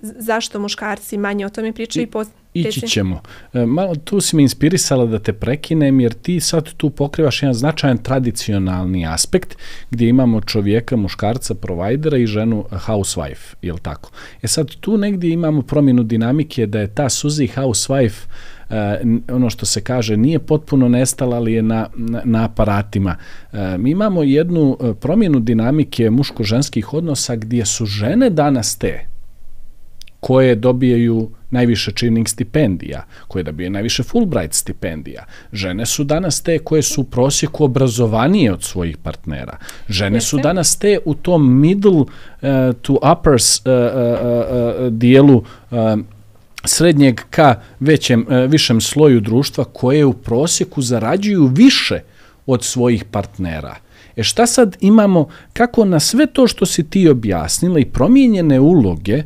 zašto muškarci manje o tome pričaju i, i po... Ići ćemo. E, malo tu si me inspirisala da te prekinem jer ti sad tu pokrivaš jedan značajan tradicionalni aspekt gdje imamo čovjeka, muškarca, provajdera i ženu housewife, je li tako? E sad tu negdje imamo promjenu dinamike da je ta Suzy housewife Uh, ono što se kaže nije potpuno nestala, ali je na, na, na aparatima. Uh, mi imamo jednu promjenu dinamike muško-ženskih odnosa gdje su žene danas te koje dobijaju najviše Chevening stipendija, koje dobije najviše Fulbright stipendija. Žene su danas te koje su u prosjeku obrazovanije od svojih partnera. Žene Jeste. su danas te u tom middle uh, to uppers uh, uh, uh, dijelu uh, srednjeg ka većem, uh, višem sloju društva koje u prosjeku zarađuju više od svojih partnera. E šta sad imamo, kako na sve to što si ti objasnila i promijenjene uloge,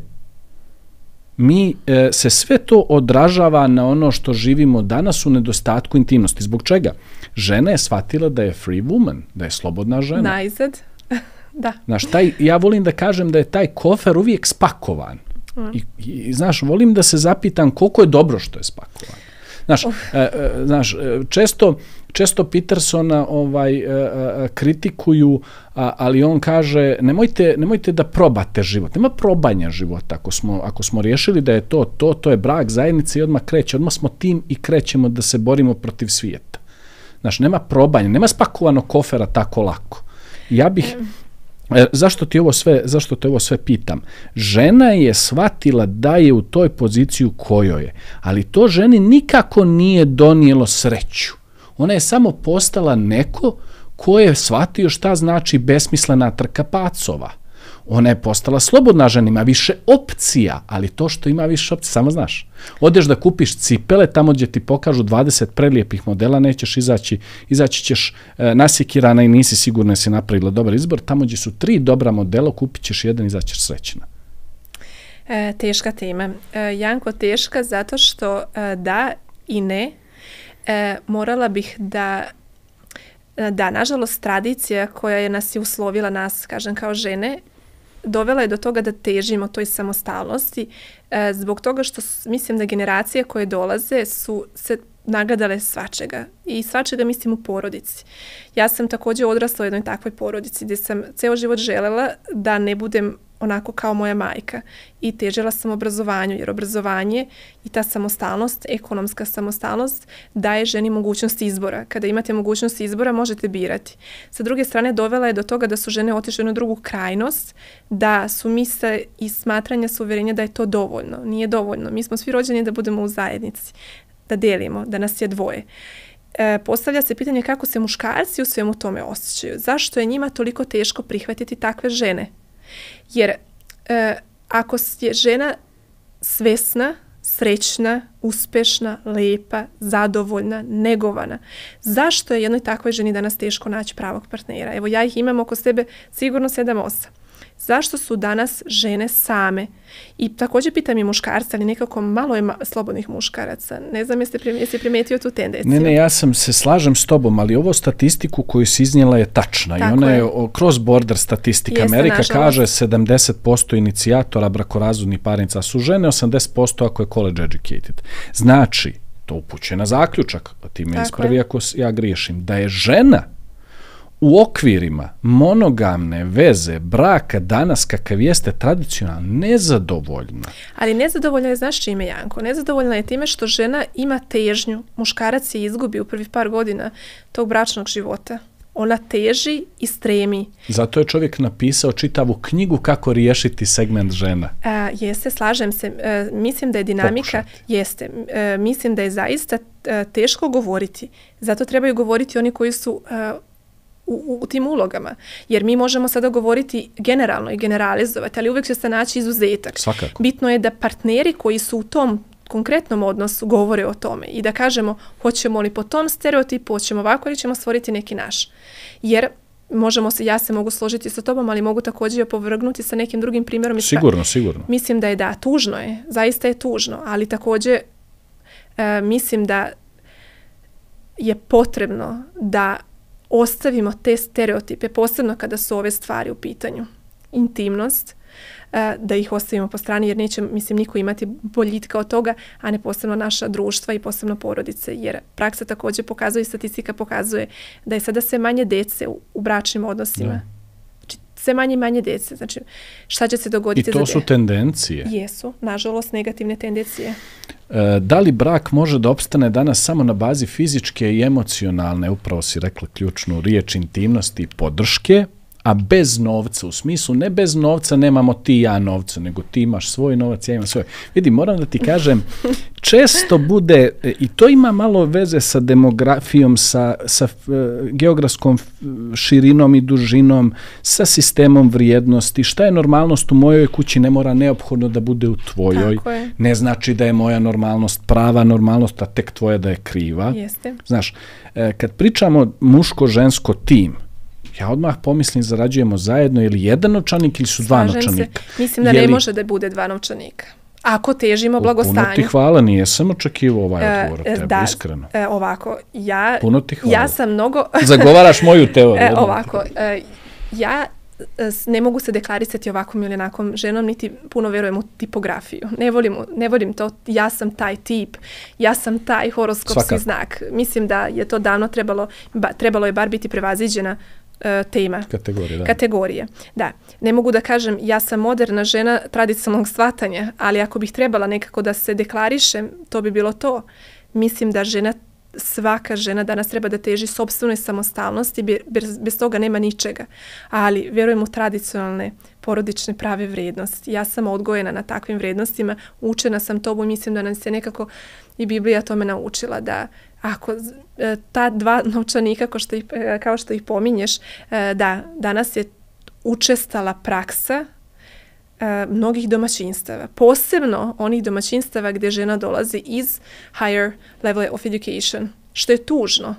mi e, se sve to odražava na ono što živimo danas u nedostatku intimnosti. Zbog čega? Žena je shvatila da je free woman, da je slobodna žena. Najzad. da. Znaš, taj, ja volim da kažem da je taj kofer uvijek spakovan. I, I, znaš, volim da se zapitam koliko je dobro što je spakovan. Znaš, uh. e, e, znaš e, često, često Petersona ovaj e, e, kritikuju, a, ali on kaže nemojte, nemojte da probate život. Nema probanja života. Ako smo, ako smo riješili da je to, to, to je brak zajednice i odmah kreće. Odmah smo tim i krećemo da se borimo protiv svijeta. Znaš, nema probanja, nema spakovano kofera tako lako. Ja bih, E, zašto ti ovo sve, zašto te ovo sve pitam? Žena je shvatila da je u toj poziciji u kojoj je, ali to ženi nikako nije donijelo sreću. Ona je samo postala neko ko je shvatio šta znači besmislena trka pacova. Ona je postala slobodna žena, ima više opcija, ali to što ima više opcija, samo znaš. Odeš da kupiš cipele, tamo gdje ti pokažu 20 prelijepih modela, nećeš izaći, izaći ćeš e, nasjekirana i nisi sigurna si napravila dobar izbor, tamo gdje su tri dobra modela, kupit ćeš jedan i izaćeš srećna. E, teška tema. E, Janko, teška zato što e, da i ne, e, morala bih da e, Da, nažalost, tradicija koja je nas je uslovila nas, kažem, kao žene, dovela je do toga da težimo toj samostalnosti e, zbog toga što mislim da generacije koje dolaze su se nagledale svačega i svačega mislim u porodici. Ja sam također odrasla u jednoj takvoj porodici gdje sam ceo život želela da ne budem onako kao moja majka i težila sam obrazovanju jer obrazovanje i ta samostalnost, ekonomska samostalnost daje ženi mogućnost izbora. Kada imate mogućnost izbora možete birati. Sa druge strane dovela je do toga da su žene otišle na drugu krajnost, da su misle i smatranja suverenja da je to dovoljno. Nije dovoljno. Mi smo svi rođeni da budemo u zajednici, da delimo, da nas je dvoje. E, postavlja se pitanje kako se muškarci u svemu tome osjećaju. Zašto je njima toliko teško prihvatiti takve žene? Jer e, ako je žena svesna, srećna, uspešna, lepa, zadovoljna, negovana, zašto je jednoj takvoj ženi danas teško naći pravog partnera? Evo ja ih imam oko sebe sigurno 7-8 zašto su danas žene same? I također pitam i muškarca, ali nekako malo je slobodnih muškaraca. Ne znam jeste, jeste primetio tu tendenciju. Ne, ne, ja sam se slažem s tobom, ali ovo statistiku koju si iznijela je tačna. Tako I ona je, je cross-border statistika. Jeste, Amerika kaže 70% inicijatora brakorazvodnih parnica su žene, 80% ako je college educated. Znači, to upućuje na zaključak, ti mi ispravi ako ja griješim, da je žena u okvirima monogamne veze braka danas kakav jeste tradicionalno nezadovoljna. Ali nezadovoljna je, znaš čime, Janko? Nezadovoljna je time što žena ima težnju. Muškarac je izgubi u prvih par godina tog bračnog života. Ona teži i stremi. Zato je čovjek napisao čitavu knjigu kako riješiti segment žena. A, jeste, slažem se. E, mislim da je dinamika... Pokušati. Jeste. E, mislim da je zaista e, teško govoriti. Zato trebaju govoriti oni koji su e, u, u tim ulogama. Jer mi možemo sada govoriti generalno i generalizovati, ali uvijek će se naći izuzetak. Svakako. Bitno je da partneri koji su u tom konkretnom odnosu govore o tome i da kažemo hoćemo li po tom stereotipu, hoćemo ovako ili ćemo stvoriti neki naš. Jer možemo se, ja se mogu složiti sa tobom, ali mogu također i opovrgnuti sa nekim drugim primjerom. Sigurno, sigurno. Mislim da je da, tužno je, zaista je tužno, ali također e, mislim da je potrebno da ostavimo te stereotipe, posebno kada su ove stvari u pitanju. Intimnost, e, da ih ostavimo po strani jer neće, mislim, niko imati boljitka od toga, a ne posebno naša društva i posebno porodice, jer praksa također pokazuje statistika pokazuje da je sada sve manje dece u, u bračnim odnosima. Da. Znači, sve manje i manje dece. Znači, šta će se dogoditi? I to su tendencije. Jesu, nažalost, negativne tendencije. E, da li brak može da opstane danas samo na bazi fizičke i emocionalne, upravo si rekla ključnu riječ, intimnosti i podrške, a bez novca, u smislu ne bez novca nemamo ti i ja novca, nego ti imaš svoj novac, ja imam svoj. Vidi, moram da ti kažem, često bude, i to ima malo veze sa demografijom, sa, sa uh, geografskom širinom i dužinom, sa sistemom vrijednosti. Šta je normalnost u mojoj kući ne mora neophodno da bude u tvojoj. Ne znači da je moja normalnost prava normalnost, a tek tvoja da je kriva. Jeste. Znaš, e, kad pričamo muško-žensko tim, ja odmah pomislim zarađujemo zajedno ili jedan novčanik ili su dva Slažem novčanika. Se. Mislim da ne može da bude dva novčanika. Ako težimo blagostanju. Puno ti hvala, nije sam očekivao ovaj e, odgovor od tebe, da, iskreno. E, ovako, ja, Puno ti hvala. ja sam mnogo... Zagovaraš moju teoriju. E, ovako, e, ja e, ne mogu se deklarisati ovakvom ili onakom ženom, niti puno verujem u tipografiju. Ne volim, ne volim to, ja sam taj tip, ja sam taj horoskopski znak. Mislim da je to davno trebalo, ba, trebalo je bar biti prevaziđena tema. Kategorije, da. Kategorije, da. Ne mogu da kažem ja sam moderna žena tradicionalnog svatanja, ali ako bih trebala nekako da se deklarišem, to bi bilo to. Mislim da žena svaka žena danas treba da teži sobstvenoj samostalnosti, bez, bez toga nema ničega. Ali vjerujem u tradicionalne porodične prave vrednosti. Ja sam odgojena na takvim vrednostima, učena sam tobu i mislim da nam se nekako i Biblija tome naučila da ako e, ta dva novčanika kao što ih, e, kao što ih pominješ, e, da, danas je učestala praksa mnogih domaćinstava. Posebno onih domaćinstava gdje žena dolazi iz higher level of education, što je tužno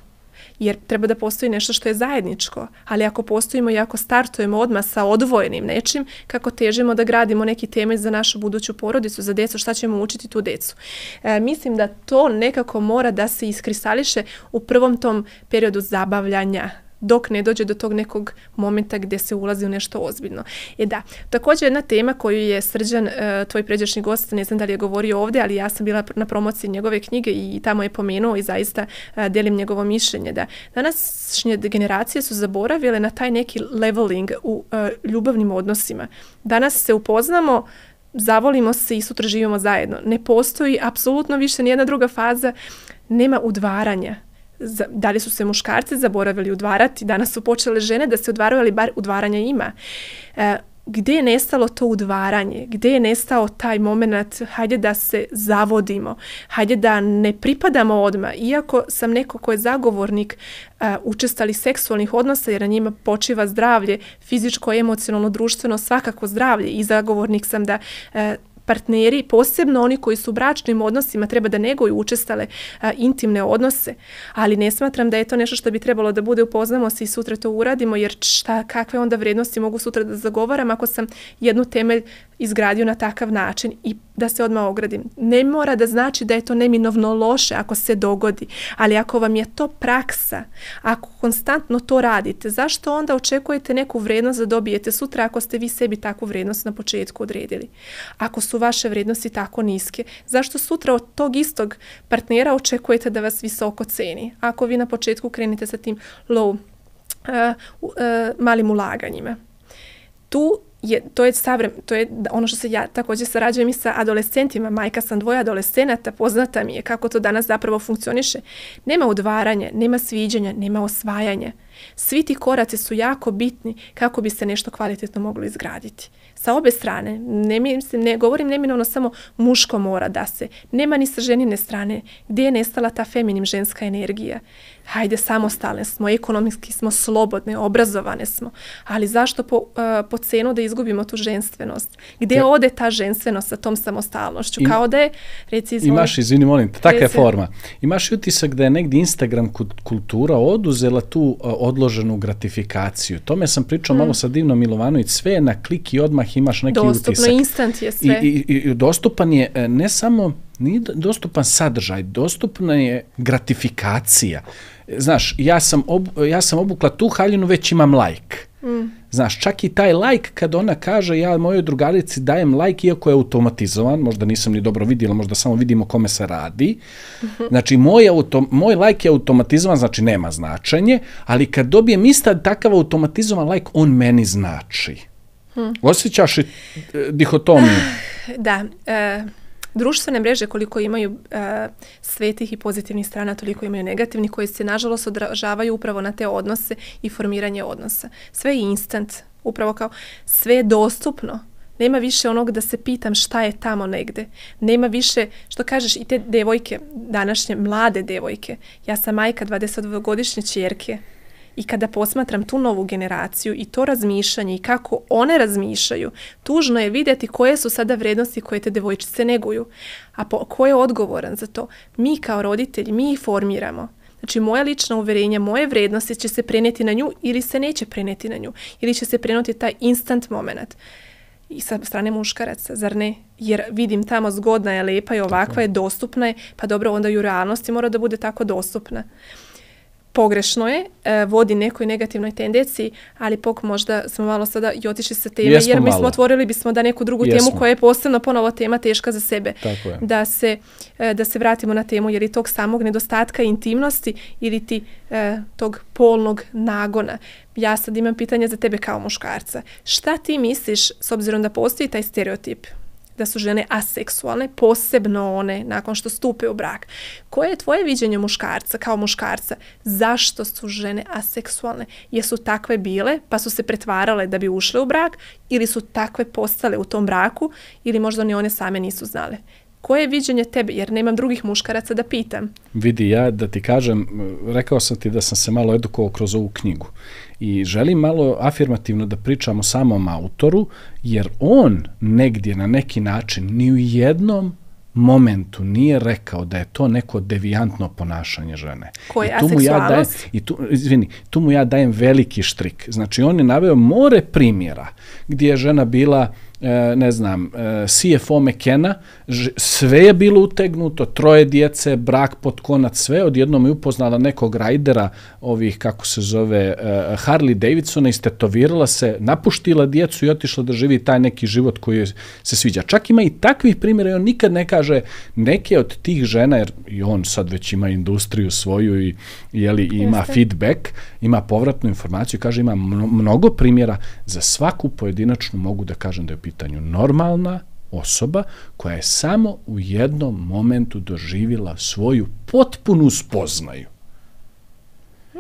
jer treba da postoji nešto što je zajedničko, ali ako postojimo i ako startujemo odmah sa odvojenim nečim, kako težimo da gradimo neki temelj za našu buduću porodicu, za djecu, šta ćemo učiti tu djecu. E, mislim da to nekako mora da se iskristališe u prvom tom periodu zabavljanja, dok ne dođe do tog nekog momenta gdje se ulazi u nešto ozbiljno. E da, također jedna tema koju je Srđan, e, tvoj pređašnji gost, ne znam da li je govorio ovdje, ali ja sam bila na promociji njegove knjige i tamo je pomenuo i zaista e, delim njegovo mišljenje da današnje generacije su zaboravile na taj neki leveling u e, ljubavnim odnosima. Danas se upoznamo, zavolimo se i sutra živimo zajedno. Ne postoji apsolutno više nijedna druga faza, nema udvaranja da li su se muškarci zaboravili udvarati, danas su počele žene da se udvaraju, ali bar udvaranja ima. E, gdje je nestalo to udvaranje? Gdje je nestao taj moment, hajde da se zavodimo, hajde da ne pripadamo odma, iako sam neko ko je zagovornik uh, učestali seksualnih odnosa, jer na njima počiva zdravlje, fizičko, emocionalno, društveno, svakako zdravlje i zagovornik sam da uh, partneri, posebno oni koji su u bračnim odnosima, treba da neguju učestale a, intimne odnose, ali ne smatram da je to nešto što bi trebalo da bude upoznamo se i sutra to uradimo, jer šta, kakve onda vrednosti mogu sutra da zagovaram ako sam jednu temelj izgradio na takav način i da se odmah ogradim. Ne mora da znači da je to neminovno loše ako se dogodi, ali ako vam je to praksa, ako konstantno to radite, zašto onda očekujete neku vrednost da dobijete sutra ako ste vi sebi takvu vrednost na početku odredili? Ako su vaše vrednosti tako niske, zašto sutra od tog istog partnera očekujete da vas visoko ceni? Ako vi na početku krenete sa tim low, uh, uh, malim ulaganjima. Tu je, to je savrem, to je ono što se ja također sarađujem i sa adolescentima, majka sam dvoje adolescenata, poznata mi je kako to danas zapravo funkcioniše. Nema udvaranja, nema sviđanja, nema osvajanja. Svi ti koraci su jako bitni kako bi se nešto kvalitetno moglo izgraditi. Sa obe strane. Ne, mislim, ne govorim neminovno samo muško mora da se. Nema ni sa ženine strane. Gdje je nestala ta feminim ženska energija? Hajde, samostalne smo, ekonomski smo slobodne, obrazovane smo. Ali zašto po, uh, po cenu da izgubimo tu ženstvenost? Gdje Ka... ode ta ženstvenost sa tom samostalnošću? I, Kao da je, reci izvoli. Imaš, izvini, molim te, je forma. Imaš utisak da je negdje Instagram kultura oduzela tu uh, odloženu gratifikaciju. Tome sam pričao mm. malo sa Divnom Milovanović. Sve je na klik i odmah imaš neki Dostupno, utisak. Dostupno, instant je sve. I, i, I dostupan je e, ne samo nije dostupan sadržaj, dostupna je gratifikacija. Znaš, ja sam, ob, ja sam obukla tu haljinu, već imam like. Mm. Znaš, čak i taj like kad ona kaže ja mojoj drugarici dajem like iako je automatizovan, možda nisam ni dobro vidjela, možda samo vidimo kome se radi. Znači, moj, auto, moj like je automatizovan, znači nema značenje, ali kad dobijem ista takav automatizovan like, on meni znači. Hmm. Osjećaš i e, dihotomiju? Da, e, društvene mreže koliko imaju e, svetih i pozitivnih strana, toliko imaju negativnih koji se nažalost odražavaju upravo na te odnose i formiranje odnosa. Sve je instant, upravo kao sve je dostupno. Nema više onog da se pitam šta je tamo negde. Nema više, što kažeš, i te devojke, današnje mlade devojke. Ja sam majka 22-godišnje čerke. I kada posmatram tu novu generaciju i to razmišljanje i kako one razmišljaju, tužno je vidjeti koje su sada vrednosti koje te devojčice neguju. A po, ko je odgovoran za to? Mi kao roditelji, mi ih formiramo. Znači, moja lična uverenja, moje vrednosti će se preneti na nju ili se neće preneti na nju. Ili će se prenoti taj instant moment. I sa strane muškaraca, zar ne? Jer vidim tamo zgodna je, lepa je, ovakva je, dostupna je, pa dobro, onda i u realnosti mora da bude tako dostupna pogrešno je, e, vodi nekoj negativnoj tendenciji, ali pok možda smo malo sada i otišli sa teme, Jesmo jer mi smo otvorili bismo da neku drugu Jesmo. temu koja je posebno ponovo tema teška za sebe. Da se, e, da se vratimo na temu, jer i tog samog nedostatka intimnosti ili ti e, tog polnog nagona. Ja sad imam pitanje za tebe kao muškarca. Šta ti misliš, s obzirom da postoji taj stereotip, da su žene aseksualne, posebno one nakon što stupe u brak. Koje je tvoje viđenje muškarca kao muškarca? Zašto su žene aseksualne? Jesu takve bile pa su se pretvarale da bi ušle u brak ili su takve postale u tom braku ili možda ni one same nisu znale? Koje je viđenje tebe? Jer nemam drugih muškaraca da pitam. Vidi, ja da ti kažem, rekao sam ti da sam se malo edukovao kroz ovu knjigu. I želim malo afirmativno da pričam o samom autoru, jer on negdje na neki način ni u jednom momentu nije rekao da je to neko devijantno ponašanje žene. Koje je aseksualnost? Ja i tu, izvini, tu mu ja dajem veliki štrik. Znači, on je naveo more primjera gdje je žena bila ne znam, e, CFO McKenna, sve je bilo utegnuto, troje djece, brak pod konac, sve, odjednom je upoznala nekog rajdera, ovih, kako se zove, e, Harley Davidsona, istetovirala se, napuštila djecu i otišla da živi taj neki život koji se sviđa. Čak ima i takvih primjera i on nikad ne kaže neke od tih žena, jer i on sad već ima industriju svoju i jeli, ima Jeste. feedback, ima povratnu informaciju, kaže ima mnogo primjera, za svaku pojedinačnu mogu da kažem da je pitanju normalna osoba koja je samo u jednom momentu doživjela svoju potpunu spoznaju.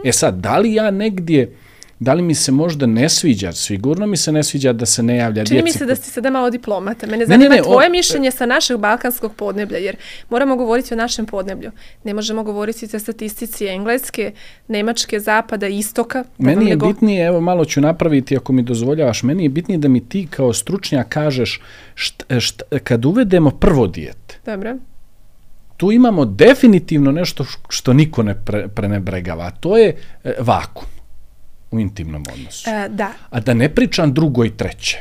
E sad, da li ja negdje da li mi se možda ne sviđa, sigurno mi se ne sviđa da se ne javlja Čini mi se da ste sada malo diplomata. Mene zanima ne, ne, ne, tvoje o... mišljenje sa našeg balkanskog podneblja, jer moramo govoriti o našem podneblju. Ne možemo govoriti o statistici engleske, nemačke, zapada, istoka. Meni je nego... bitnije, evo malo ću napraviti ako mi dozvoljavaš, meni je bitnije da mi ti kao stručnjak kažeš št, št, kad uvedemo prvo dijete. Dobro tu imamo definitivno nešto što niko ne pre, prenebregava, to je e, vakum u intimnom odnosu. E, da. A da ne pričam drugo i treće.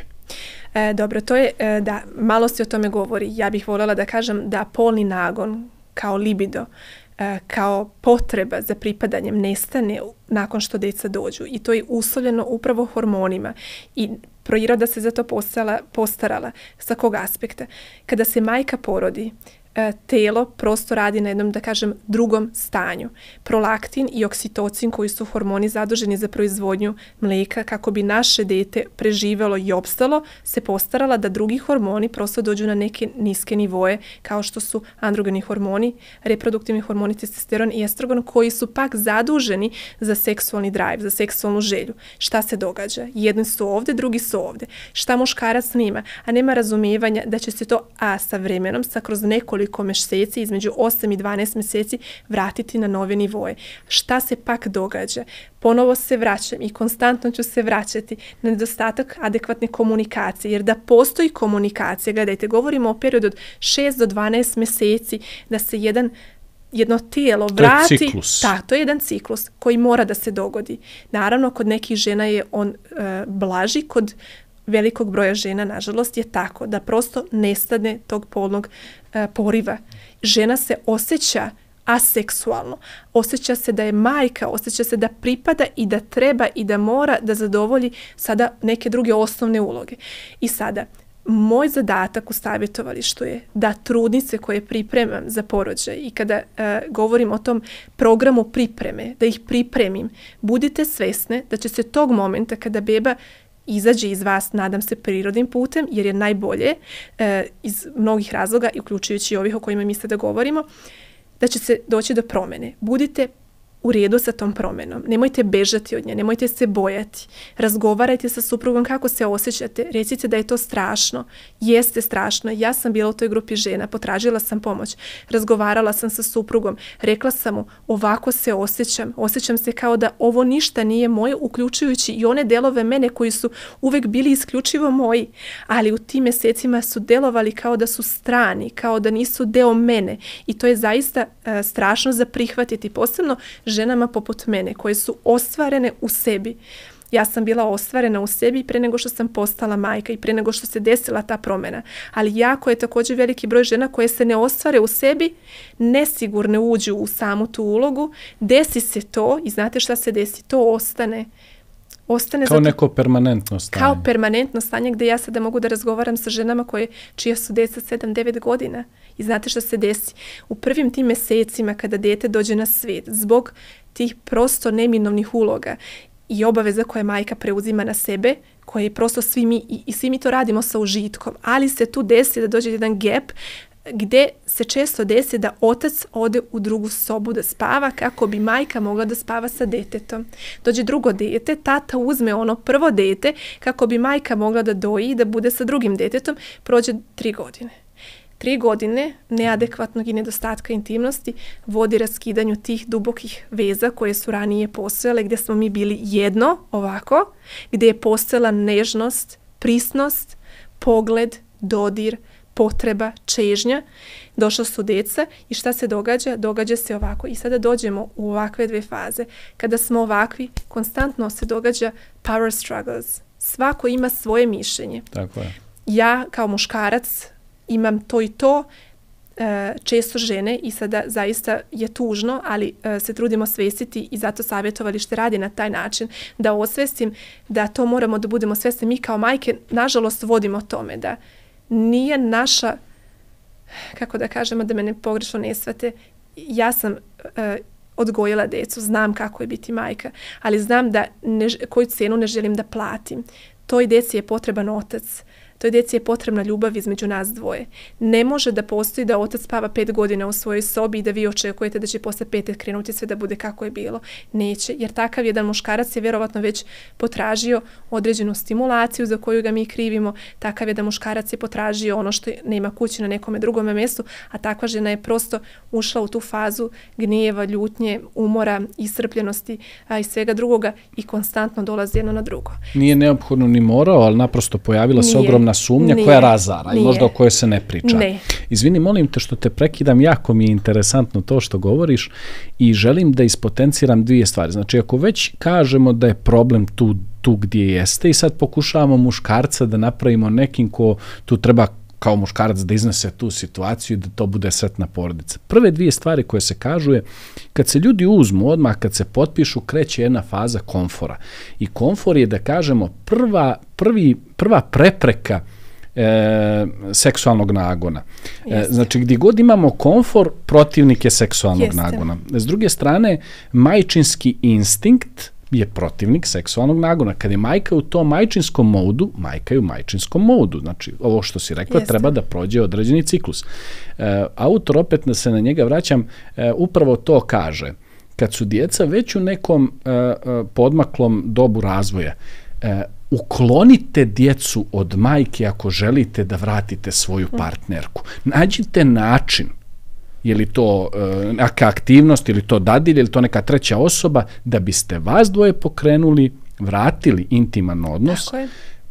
E, dobro, to je, e, da, malo se o tome govori. Ja bih voljela da kažem da polni nagon kao libido, e, kao potreba za pripadanjem nestane nakon što deca dođu. I to je uslovljeno upravo hormonima. I priroda se za to postala, postarala. Sa kog aspekta? Kada se majka porodi, telo prosto radi na jednom, da kažem, drugom stanju. Prolaktin i oksitocin koji su hormoni zaduženi za proizvodnju mleka kako bi naše dete preživelo i opstalo, se postarala da drugi hormoni prosto dođu na neke niske nivoje kao što su androgeni hormoni, reproduktivni hormoni testosteron i estrogen koji su pak zaduženi za seksualni drive, za seksualnu želju. Šta se događa? Jedni su ovde, drugi su ovde. Šta muškarac snima? A nema razumijevanja da će se to a sa vremenom, sa kroz nekoliko meseci, između 8 i 12 meseci, vratiti na nove nivoje. Šta se pak događa? Ponovo se vraćam i konstantno ću se vraćati na nedostatak adekvatne komunikacije, jer da postoji komunikacija, gledajte, govorimo o periodu od 6 do 12 meseci, da se jedan jedno tijelo vrati. To je ciklus. Ta, to je jedan ciklus koji mora da se dogodi. Naravno, kod nekih žena je on e, blaži, kod velikog broja žena, nažalost, je tako da prosto nestane tog polnog e, poriva. Žena se osjeća aseksualno. Osjeća se da je majka, osjeća se da pripada i da treba i da mora da zadovolji sada neke druge osnovne uloge. I sada, moj zadatak u savjetovalištu je da trudnice koje pripremam za porođaj i kada uh, govorim o tom programu pripreme, da ih pripremim, budite svesne da će se tog momenta kada beba izađe iz vas, nadam se, prirodnim putem, jer je najbolje uh, iz mnogih razloga, uključujući ovih o kojima mi sada govorimo, da će se doći do promene. Budite u redu sa tom promenom. Nemojte bežati od nje, nemojte se bojati. Razgovarajte sa suprugom kako se osjećate. Recite da je to strašno. Jeste strašno. Ja sam bila u toj grupi žena, potražila sam pomoć. Razgovarala sam sa suprugom. Rekla sam mu, ovako se osjećam. Osjećam se kao da ovo ništa nije moje, uključujući i one delove mene koji su uvek bili isključivo moji. Ali u tim mesecima su delovali kao da su strani, kao da nisu deo mene. I to je zaista uh, strašno za prihvatiti. Posebno ženama poput mene koje su ostvarene u sebi. Ja sam bila ostvarena u sebi pre nego što sam postala majka i pre nego što se desila ta promjena. Ali jako je također veliki broj žena koje se ne ostvare u sebi, nesigurne uđu u samu tu ulogu, desi se to i znate šta se desi, to ostane ostane kao zato, neko permanentno stanje. Kao permanentno stanje gde ja sada mogu da razgovaram sa ženama koje, čija su deca 7-9 godina. I znate što se desi? U prvim tim mesecima kada dete dođe na svijet, zbog tih prosto neminovnih uloga i obaveza koje majka preuzima na sebe, koje prosto svi mi, i, i svi mi to radimo sa užitkom, ali se tu desi da dođe jedan gap gde se često desi da otac ode u drugu sobu da spava kako bi majka mogla da spava sa detetom. Dođe drugo dete, tata uzme ono prvo dete kako bi majka mogla da doji i da bude sa drugim detetom, prođe tri godine. Tri godine neadekvatnog i nedostatka intimnosti vodi raskidanju tih dubokih veza koje su ranije postojale, gde smo mi bili jedno ovako, gde je postojala nežnost, prisnost, pogled, dodir, potreba, čežnja, došla su deca i šta se događa? Događa se ovako. I sada dođemo u ovakve dve faze. Kada smo ovakvi, konstantno se događa power struggles. Svako ima svoje mišljenje. Tako je. Ja kao muškarac imam to i to, e, često žene i sada zaista je tužno, ali e, se trudimo svestiti i zato savjetovali što radi na taj način da osvestim da to moramo da budemo svesni. Mi kao majke, nažalost, vodimo tome da nije naša, kako da kažemo, da me ne pogrešno ne svate, ja sam uh, odgojila decu, znam kako je biti majka, ali znam da ne, koju cenu ne želim da platim. Toj deci je potreban otac. Toj djeci je potrebna ljubav između nas dvoje. Ne može da postoji da otac spava pet godina u svojoj sobi i da vi očekujete da će posle pete krenuti sve da bude kako je bilo. Neće, jer takav jedan muškarac je vjerovatno već potražio određenu stimulaciju za koju ga mi krivimo. Takav jedan muškarac je potražio ono što nema kući na nekome drugome mjestu, a takva žena je prosto ušla u tu fazu gnijeva, ljutnje, umora, iscrpljenosti a i svega drugoga i konstantno dolazi jedno na drugo. Nije neophodno ni morao, ali naprosto pojavila se ogromna ogromna sumnja nije, koja razara nije. i možda o kojoj se ne priča. Ne. Izvini, molim te što te prekidam, jako mi je interesantno to što govoriš i želim da ispotenciram dvije stvari. Znači, ako već kažemo da je problem tu tu gdje jeste i sad pokušavamo muškarca da napravimo nekim ko tu treba kao muškarac da iznese tu situaciju i da to bude sretna porodica. Prve dvije stvari koje se kažu je kad se ljudi uzmu odmah, kad se potpišu, kreće jedna faza komfora. I komfor je, da kažemo, prva, prvi, prva prepreka e, seksualnog nagona. E, znači, gdje god imamo komfor, protivnik je seksualnog Jeste. nagona. S druge strane, majčinski instinkt je protivnik seksualnog nagona. Kad je majka u tom majčinskom modu, majka je u majčinskom modu. Znači, ovo što si rekla, Jeste. treba da prođe određeni ciklus. E, autor, opet na se na njega vraćam, e, upravo to kaže. Kad su djeca već u nekom e, e podmaklom dobu razvoja, e, uklonite djecu od majke ako želite da vratite svoju partnerku. Nađite način je li to uh, neka aktivnost ili to dadilje ili to neka treća osoba da biste vas dvoje pokrenuli, vratili intiman odnos,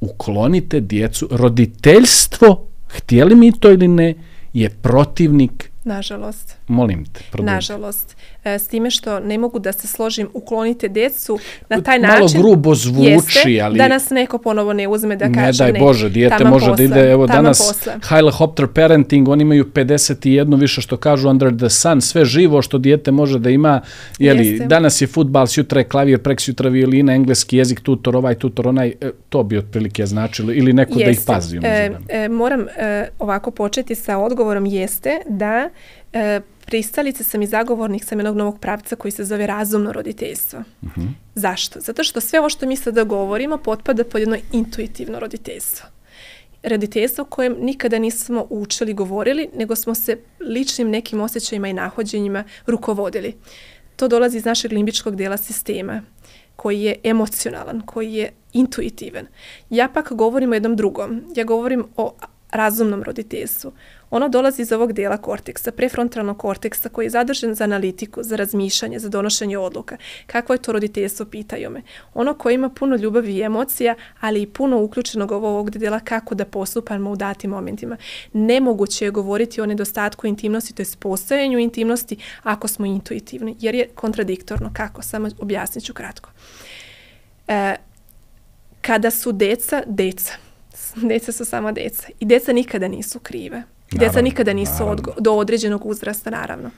uklonite djecu. Roditeljstvo, htjeli mi to ili ne, je protivnik Nažalost. Molim te, produžite. Nažalost. E, s time što ne mogu da se složim, uklonite djecu na taj Malo način. Malo grubo zvuči, jeste, ali... da nas neko ponovo ne uzme da kaže ne. daj Bože, dijete može posle, da ide, evo danas posle. helicopter parenting, oni imaju 51 više što kažu under the sun, sve živo što dijete može da ima, jeli, jeste. danas je futbal, sutra je klavir, prek sutra violina, engleski jezik, tutor, ovaj tutor, onaj, e, to bi otprilike značilo, ili neko jeste. da ih pazi. E, e, moram e, ovako početi sa odgovorom jeste da e, pristalica sam i zagovornik sam jednog novog pravca koji se zove razumno roditeljstvo. Uh mhm. -huh. Zašto? Zato što sve ovo što mi sada govorimo potpada pod jedno intuitivno roditeljstvo. Roditeljstvo kojem nikada nismo učili, govorili, nego smo se ličnim nekim osjećajima i nahođenjima rukovodili. To dolazi iz našeg limbičkog dela sistema koji je emocionalan, koji je intuitivan. Ja pak govorim o jednom drugom. Ja govorim o razumnom roditeljstvu. Ono dolazi iz ovog dijela korteksa, prefrontalnog korteksa koji je zadržen za analitiku, za razmišljanje, za donošenje odluka. Kakvo je to roditeljstvo, pitaju me. Ono koje ima puno ljubavi i emocija, ali i puno uključenog ovog dijela kako da postupamo u datim momentima. Nemoguće je govoriti o nedostatku intimnosti, to je postojanju intimnosti ako smo intuitivni, jer je kontradiktorno. Kako? Samo objasnit ću kratko. E, kada su deca, deca, deca su sama deca i deca nikada nisu krive. Djeca nikada nisu odgo- do određenog uzrasta, naravno.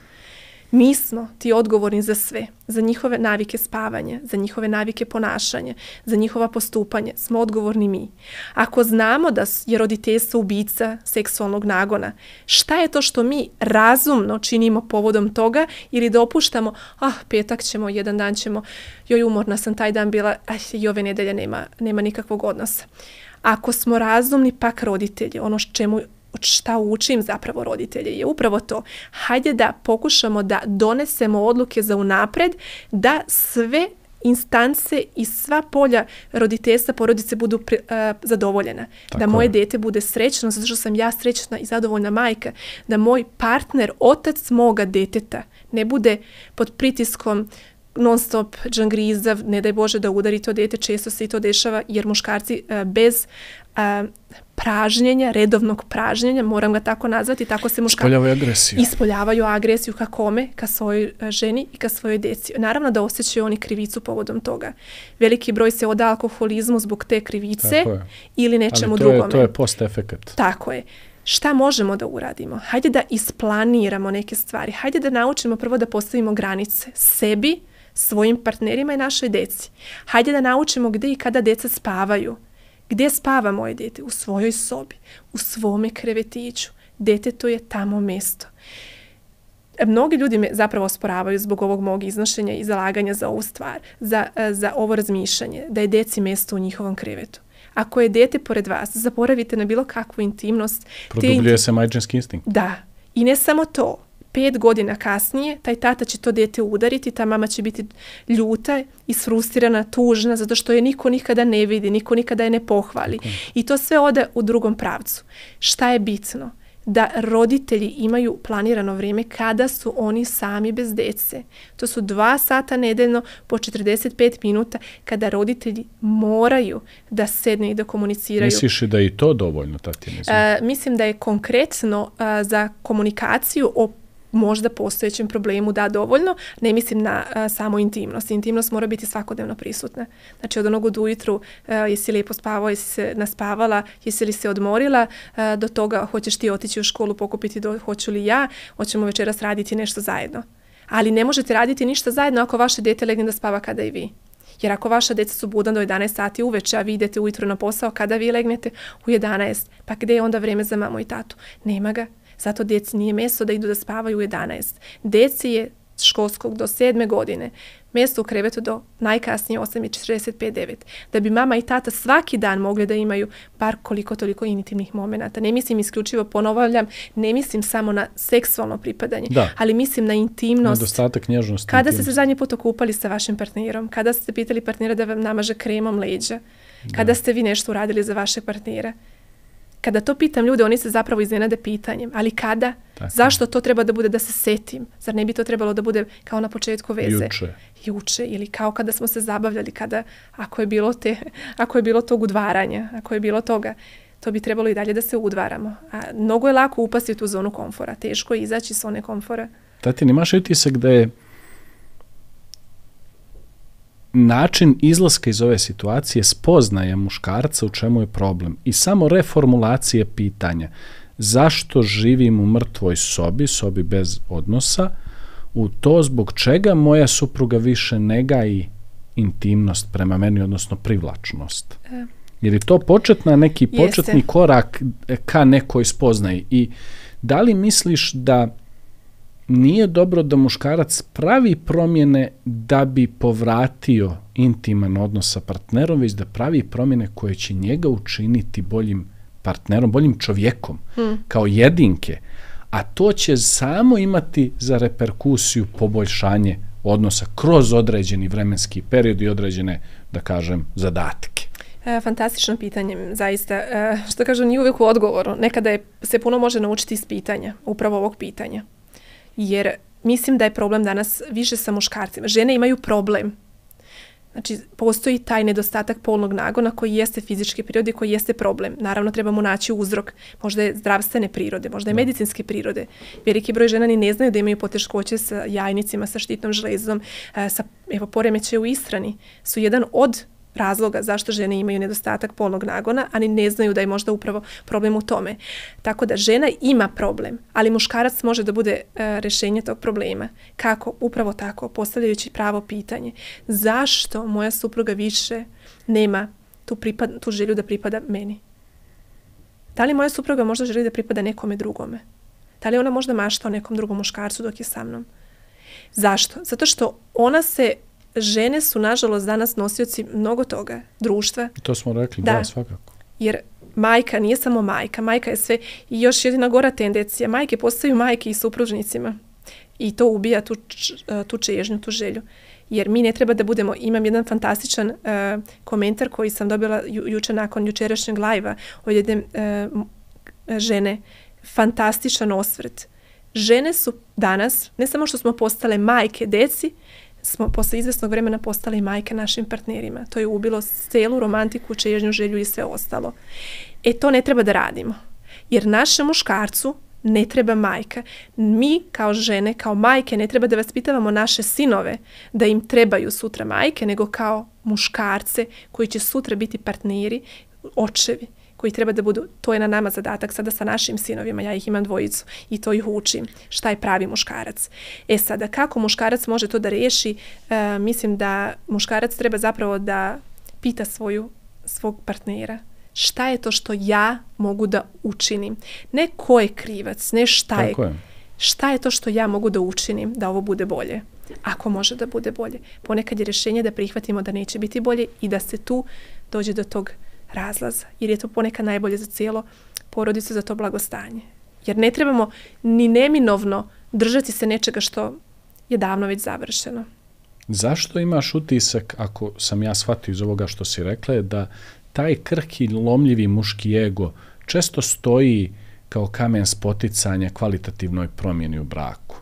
Mi smo ti odgovorni za sve, za njihove navike spavanja, za njihove navike ponašanja, za njihova postupanje, smo odgovorni mi. Ako znamo da je roditeljstvo ubica seksualnog nagona, šta je to što mi razumno činimo povodom toga ili dopuštamo, ah, petak ćemo, jedan dan ćemo, joj, umorna sam taj dan bila, aj, i ove nedelje nema, nema nikakvog odnosa. Ako smo razumni, pak roditelji, ono čemu šta učim zapravo roditelje je upravo to. Hajde da pokušamo da donesemo odluke za unapred, da sve instance i sva polja roditeljstva porodice budu pre, uh, zadovoljena. Tako da moje je. dete bude srećno, zato što sam ja srećna i zadovoljna majka. Da moj partner, otac moga deteta, ne bude pod pritiskom non stop džangrizav, ne daj Bože da udari to dete, često se i to dešava jer muškarci uh, bez pražnjenja, redovnog pražnjenja, moram ga tako nazvati, tako se muškarci ispoljavaju agresiju. Ispoljavaju agresiju ka kome, ka svojoj e, ženi i ka svojoj deci. Naravno da osjećaju oni krivicu povodom toga. Veliki broj se oda alkoholizmu zbog te krivice ili nečemu drugome. Ali to je, to je post efekat. Tako je. Šta možemo da uradimo? Hajde da isplaniramo neke stvari. Hajde da naučimo prvo da postavimo granice sebi, svojim partnerima i našoj deci. Hajde da naučimo gde i kada deca spavaju. Gdje spava moje dete? U svojoj sobi, u svome krevetiću. Dete to je tamo mesto. Mnogi ljudi me zapravo osporavaju zbog ovog mog iznošenja i zalaganja za ovu stvar, za, za ovo razmišljanje, da je deci mesto u njihovom krevetu. Ako je dete pored vas, zaboravite na bilo kakvu intimnost. Produbljuje te... se majčinski instinkt. Da. I ne samo to pet godina kasnije taj tata će to dete udariti, ta mama će biti ljuta i sfrustirana, tužna, zato što je niko nikada ne vidi, niko nikada je ne pohvali. Okay. I to sve ode u drugom pravcu. Šta je bitno? da roditelji imaju planirano vrijeme kada su oni sami bez dece. To su dva sata nedeljno po 45 minuta kada roditelji moraju da sedne i da komuniciraju. Misliš da je i to dovoljno, Tatjana? Uh, mislim da je konkretno uh, za komunikaciju o možda postojećem problemu da dovoljno, ne mislim na a, samo intimnost. Intimnost mora biti svakodnevno prisutna. Znači od onog od ujutru a, jesi lijepo spavao, jesi se naspavala, jesi li se odmorila, a, do toga hoćeš ti otići u školu pokupiti, do, hoću li ja, hoćemo večeras raditi nešto zajedno. Ali ne možete raditi ništa zajedno ako vaše dete legne da spava kada i vi. Jer ako vaša deca su budna do 11 sati uveče, a vi idete ujutro na posao, kada vi legnete? U 11. Pa gde je onda vreme za mamu i tatu? Nema ga. Zato djeci nije mesto da idu da spavaju u 11. Deci je školskog do sedme godine mjesto u krevetu do najkasnije 8.45-9. Da bi mama i tata svaki dan mogli da imaju bar koliko toliko intimnih momenata. Ne mislim isključivo, ponovavljam, ne mislim samo na seksualno pripadanje, Da. ali mislim na intimnost. Nedostatak nježnosti. Kada ste intimnosti. se zadnji put okupali sa vašim partnerom? Kada ste pitali partnera da vam namaže kremom leđa? Kada ste vi nešto uradili za vašeg partnera? Kada to pitam ljude, oni se zapravo iznenade pitanjem. Ali kada? Tako. Zašto to treba da bude da se setim? Zar ne bi to trebalo da bude kao na početku veze? Juče. Juče ili kao kada smo se zabavljali, kada, ako je bilo, te, ako je bilo tog udvaranja, ako je bilo toga, to bi trebalo i dalje da se udvaramo. A mnogo je lako upasti u tu zonu komfora. Teško je izaći s one komfora. Tati, imaš utisak da je način izlaska iz ove situacije spoznaje muškarca u čemu je problem i samo reformulacije pitanja zašto živim u mrtvoj sobi, sobi bez odnosa, u to zbog čega moja supruga više nega i intimnost prema meni, odnosno privlačnost. E. Jer je to početna, neki Jeste. početni korak ka nekoj spoznaji. I da li misliš da nije dobro da muškarac pravi promjene da bi povratio intiman odnos sa partnerom, već da pravi promjene koje će njega učiniti boljim partnerom, boljim čovjekom, Hmm. kao jedinke. A to će samo imati za reperkusiju poboljšanje odnosa kroz određeni vremenski period i određene, da kažem, zadatke. E, fantastično pitanje, zaista. E, što kažu, nije uvijek u odgovoru. Nekada je, se puno može naučiti iz pitanja, upravo ovog pitanja. Jer mislim da je problem danas više sa muškarcima. Žene imaju problem. Znači, postoji taj nedostatak polnog nagona koji jeste fizičke prirode i koji jeste problem. Naravno, trebamo naći uzrok. Možda je zdravstvene prirode, možda je medicinske prirode. Veliki broj žena ni ne znaju da imaju poteškoće sa jajnicima, sa štitnom žlezom, e, sa evo, poremećaje u istrani. Su jedan od razloga zašto žene imaju nedostatak polnog nagona, a ni ne znaju da je možda upravo problem u tome. Tako da žena ima problem, ali muškarac može da bude e, rešenje tog problema. Kako? Upravo tako, postavljajući pravo pitanje. Zašto moja supruga više nema tu, pripad, tu želju da pripada meni? Da li moja supruga možda želi da pripada nekome drugome? Da li ona možda mašta o nekom drugom muškarcu dok je sa mnom? Zašto? Zato što ona se, žene su nažalost danas nosioci mnogo toga, društva, To smo rekli, Da. da, svakako. jer majka nije samo majka, majka je sve i još jedina gora tendencija, majke postaju majke i supružnicima i to ubija tu, e, tu čežnju, tu želju. Jer mi ne treba da budemo, imam jedan fantastičan e, komentar koji sam dobila ju, juče nakon jučerašnjeg lajva od jedne m- žene, fantastičan osvrt. Žene su danas, ne samo što smo postale majke deci, smo posle izvesnog vremena postale i majke našim partnerima. To je ubilo celu romantiku, čežnju, želju i sve ostalo. E to ne treba da radimo. Jer našem muškarcu ne treba majka. Mi kao žene, kao majke, ne treba da vaspitavamo naše sinove da im trebaju sutra majke, nego kao muškarce koji će sutra biti partneri, očevi koji treba da budu, to je na nama zadatak sada sa našim sinovima, ja ih imam dvojicu i to ih učim, šta je pravi muškarac. E sada, kako muškarac može to da reši, e, mislim da muškarac treba zapravo da pita svoju, svog partnera, šta je to što ja mogu da učinim. Ne ko je krivac, ne šta je, Tako je. šta je to što ja mogu da učinim da ovo bude bolje. Ako može da bude bolje. Ponekad je rješenje da prihvatimo da neće biti bolje i da se tu dođe do tog razlaza. Jer je to ponekad najbolje za cijelo porodicu, za to blagostanje. Jer ne trebamo ni neminovno držati se nečega što je davno već završeno. Zašto imaš utisak, ako sam ja shvatio iz ovoga što si rekla, da taj krhki, lomljivi muški ego često stoji kao kamen spoticanja kvalitativnoj promjeni u braku.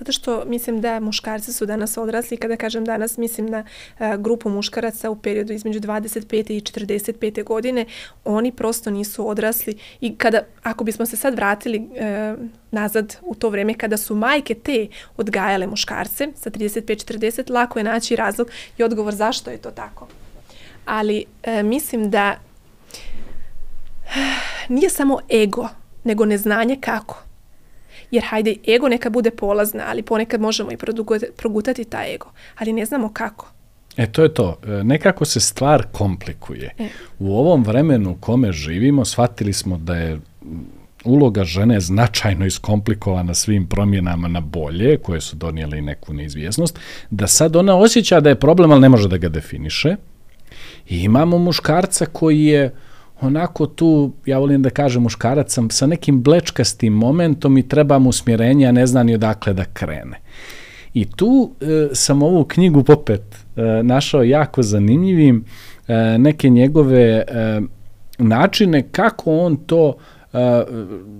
Zato što mislim da muškarci su danas odrasli, kada kažem danas mislim na a, grupu muškaraca u periodu između 25. i 45. godine, oni prosto nisu odrasli i kada, ako bismo se sad vratili e, nazad u to vrijeme kada su majke te odgajale muškarce sa 35-40, lako je naći razlog i odgovor zašto je to tako. Ali e, mislim da nije samo ego, nego neznanje kako. Jer hajde, ego neka bude polazna, ali ponekad možemo i progutati taj ego. Ali ne znamo kako. E, to je to. E, nekako se stvar komplikuje. E. U ovom vremenu u kome živimo, shvatili smo da je uloga žene značajno iskomplikovana svim promjenama na bolje, koje su donijele i neku neizvjesnost, da sad ona osjeća da je problem, ali ne može da ga definiše. I imamo muškarca koji je onako tu, ja volim da kažem muškarac sam, sa nekim blečkastim momentom i treba mu usmjerenja, a ne zna ni odakle da krene. I tu e, sam ovu knjigu popet e, našao jako zanimljivim, e, neke njegove e, načine kako on to e,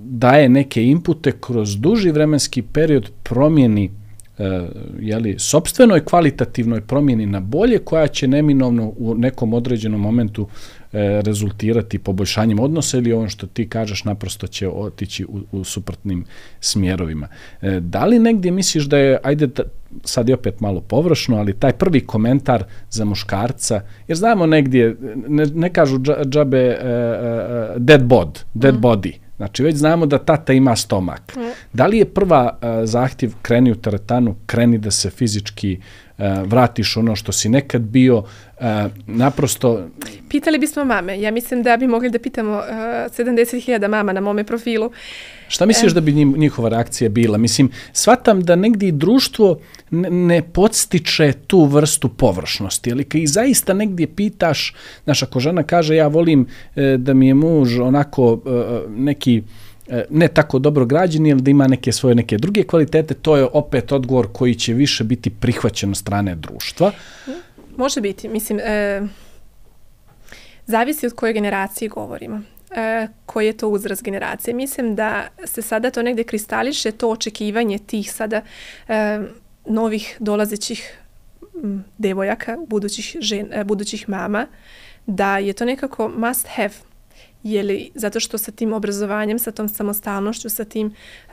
daje neke impute kroz duži vremenski period promjeni e, jeli, sobstvenoj kvalitativnoj promjeni na bolje koja će neminovno u nekom određenom momentu rezultirati poboljšanjem odnosa ili on što ti kažeš naprosto će otići u, u suprotnim smjerovima. E, da li negdje misliš da je, ajde da, sad je opet malo površno, ali taj prvi komentar za muškarca, jer znamo negdje, ne, ne kažu džabe uh, dead bod, dead mm. body, Znači, već znamo da tata ima stomak. Mm. Da li je prva uh, zahtjev kreni u teretanu, kreni da se fizički vratiš ono što si nekad bio, uh, naprosto... Pitali bismo mame. Ja mislim da bi mogli da pitamo uh, 70.000 mama na mome profilu. Šta misliš e... da bi njihova reakcija bila? Mislim, shvatam da negdje društvo ne, podstiče tu vrstu površnosti, ali kad i zaista negdje pitaš, znaš, ako žena kaže ja volim e, da mi je muž onako e, neki e, ne tako dobro građen ili da ima neke svoje neke druge kvalitete, to je opet odgovor koji će više biti prihvaćen od strane društva. Može biti, mislim, e, zavisi od koje generacije govorimo e, koji je to uzraz generacije. Mislim da se sada to negde kristališe, to očekivanje tih sada e, novih dolazećih devojaka, budućih, žen, e, budućih mama, da je to nekako must have. Je li, zato što sa tim obrazovanjem, sa tom samostalnošću, sa tim uh,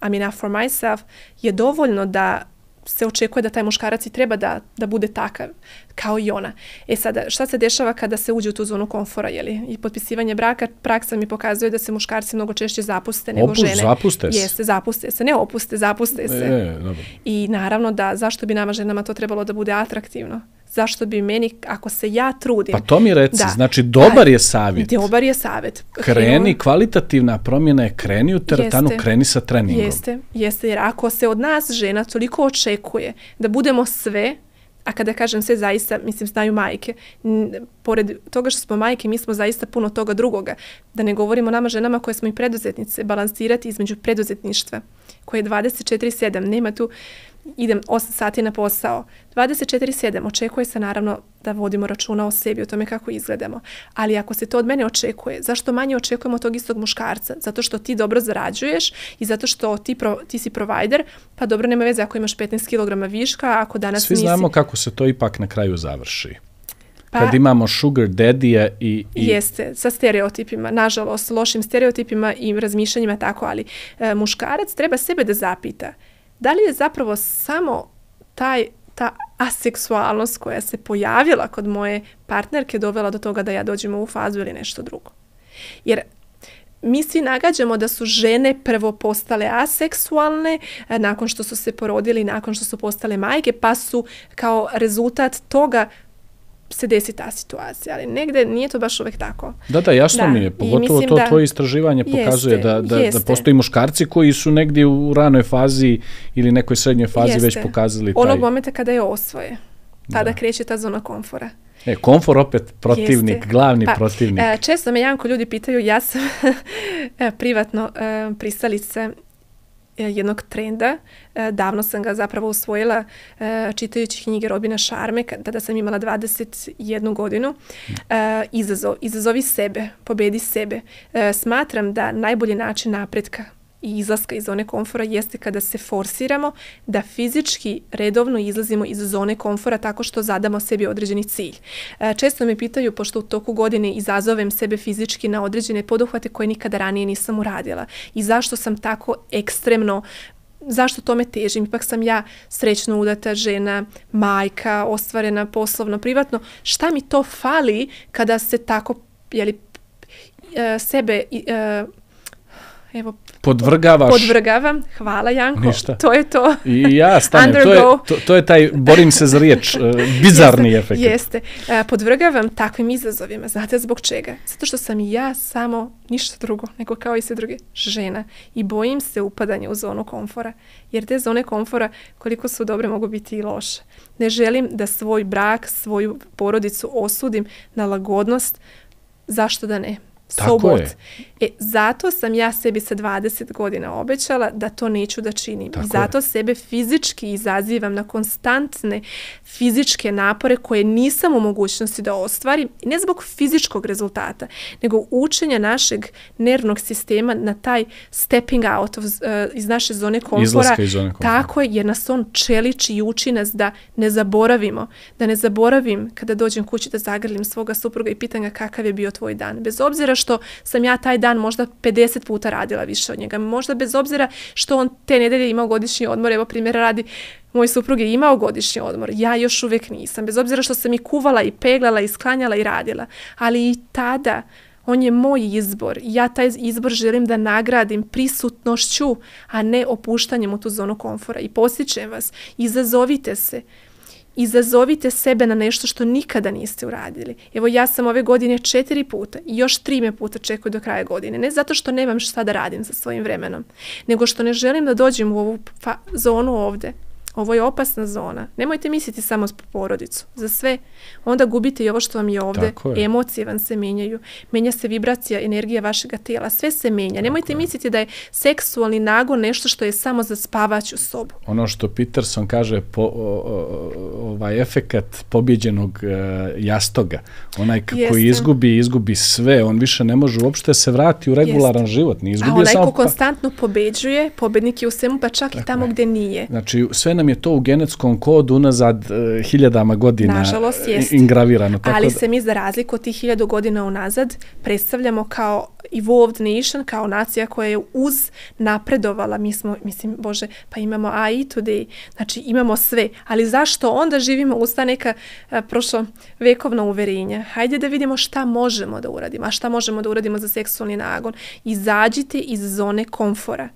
I'm enough for myself, je dovoljno da se očekuje da taj muškarac i treba da, da bude takav kao i ona. E sada, šta se dešava kada se uđe u tu zonu komfora, jeli? I potpisivanje braka, praksa mi pokazuje da se muškarci mnogo češće zapuste nego Opust, žene. zapuste se. Jeste, zapuste se. Ne opuste, zapuste se. E, dobro. I naravno da, zašto bi nama ženama to trebalo da bude atraktivno? Zašto bi meni, ako se ja trudim... Pa to mi reci, da, znači dobar da, je savjet. Dobar je savjet. Kreni, kvalitativna promjena je kreni u teretanu, jeste, kreni sa treningom. Jeste, jeste, jer ako se od nas žena toliko očekuje da budemo sve, a kada kažem sve zaista, mislim, znaju majke, pored toga što smo majke, mi smo zaista puno toga drugoga. Da ne govorimo nama ženama koje smo i preduzetnice, balansirati između preduzetništva, koje je 24-7, nema tu idem 8 sati na posao. 24-7 očekuje se naravno da vodimo računa o sebi, o tome kako izgledamo. Ali ako se to od mene očekuje, zašto manje očekujemo od tog istog muškarca? Zato što ti dobro zarađuješ i zato što ti, pro, ti si provider, pa dobro nema veze ako imaš 15 kg viška, ako danas Svi nisi... Svi znamo kako se to ipak na kraju završi. Pa, kad imamo sugar daddy i, i... Jeste, sa stereotipima, nažalost, lošim stereotipima i razmišljanjima tako, ali e, muškarac treba sebe da zapita da li je zapravo samo taj ta aseksualnost koja se pojavila kod moje partnerke dovela do toga da ja dođem u fazu ili nešto drugo. Jer mi svi nagađamo da su žene prvo postale aseksualne e, nakon što su se porodili, nakon što su postale majke, pa su kao rezultat toga se desi ta situacija, ali negde nije to baš uvek tako. Da, da, jasno da. mi je, pogotovo to da tvoje istraživanje pokazuje jeste, da, da, jeste. da postoji muškarci koji su negdje u ranoj fazi ili nekoj srednjoj fazi jeste. već pokazali taj... Onog momenta kada je osvoje, tada da. kreće ta zona komfora. E, komfor opet protivnik, Jeste. glavni pa, protivnik. E, često me jako ljudi pitaju, ja sam e, privatno e, pristalica jednog trenda. E, davno sam ga zapravo usvojila e, čitajući knjige Robina Šarme, tada sam imala 21 godinu. Izazov, izazovi sebe, pobedi sebe. Smatram da najbolji način napretka i izlaska iz zone komfora jeste kada se forsiramo da fizički redovno izlazimo iz zone komfora tako što zadamo sebi određeni cilj. E, često me pitaju, pošto u toku godine izazovem sebe fizički na određene poduhvate koje nikada ranije nisam uradila i zašto sam tako ekstremno zašto tome težim? Ipak sam ja srećno udata žena, majka, ostvarena poslovno, privatno. Šta mi to fali kada se tako jeli, e, sebe evo, Podvrgavaš. podvrgavam. Hvala Janko. Ništa. To je to. I ja stanem, to je, to, to je taj, borim se za riječ, e, bizarni Jeste, efekt. Jeste. E, podvrgavam takvim izazovima. Znate zbog čega? Zato što sam ja samo ništa drugo, nego kao i sve druge, žena. I bojim se upadanja u zonu komfora. Jer te zone komfora, koliko su dobre, mogu biti i loše. Ne želim da svoj brak, svoju porodicu osudim na lagodnost. Zašto da ne? So Tako what? je. E, zato sam ja sebi sa 20 godina obećala da to neću da činim. Tako I zato sebe fizički izazivam na konstantne fizičke napore koje nisam u mogućnosti da ostvarim. I ne zbog fizičkog rezultata, nego učenja našeg nervnog sistema na taj stepping out of, eh, iz naše zone komfora. Izlaska iz zone komfora. Tako je, jer nas on čeliči i uči nas da ne zaboravimo. Da ne zaboravim kada dođem kući da zagrlim svoga supruga i pitam ga kakav je bio tvoj dan. Bez obzira što sam ja taj dan možda 50 puta radila više od njega. Možda bez obzira što on te nedelje imao godišnji odmor. Evo primjera radi, moj suprug je imao godišnji odmor. Ja još uvijek nisam. Bez obzira što sam i kuvala i peglala i sklanjala i radila. Ali i tada on je moj izbor. Ja taj izbor želim da nagradim prisutnošću, a ne opuštanjem u tu zonu komfora. I posjećam vas, izazovite se. Izazovite sebe na nešto što nikada niste uradili. Evo ja sam ove godine četiri puta i još tri me puta čekuju do kraja godine. Ne zato što nemam šta da radim sa svojim vremenom, nego što ne želim da dođem u ovu zonu ovde. Ovo je opasna zona. Nemojte misliti samo porodicu. Za sve. Onda gubite i ovo što vam je ovde. Tako je. Emocije vam se menjaju. Menja se vibracija, energija vašega tijela. Sve se menja. Nemojte misliti da je seksualni nagon nešto što je samo za spavaću sobu. Ono što Peterson kaže, po, o, o, ovaj efekat pobjeđenog e, jastoga, onaj koji Jeste. izgubi, izgubi sve, on više ne može uopšte se vrati u regularan život, nije A izgubio onaj samo... ko pa- konstantno pobeđuje, pobednik je u svemu, pa čak i tamo je. gde nije. Znači, sve nam je to u genetskom kodu unazad e, hiljadama godina Nažalost, e, ingravirano. Tako Ali da, se mi za razliku od tih hiljadu godina unazad predstavljamo kao evolved nation, kao nacija koja je uz napredovala. Mi smo, mislim, Bože, pa imamo AI today, znači imamo sve. Ali zašto onda živimo uz ta neka a, prošlo vekovna uverenja? Hajde da vidimo šta možemo da uradimo, a šta možemo da uradimo za seksualni nagon. Izađite iz zone komfora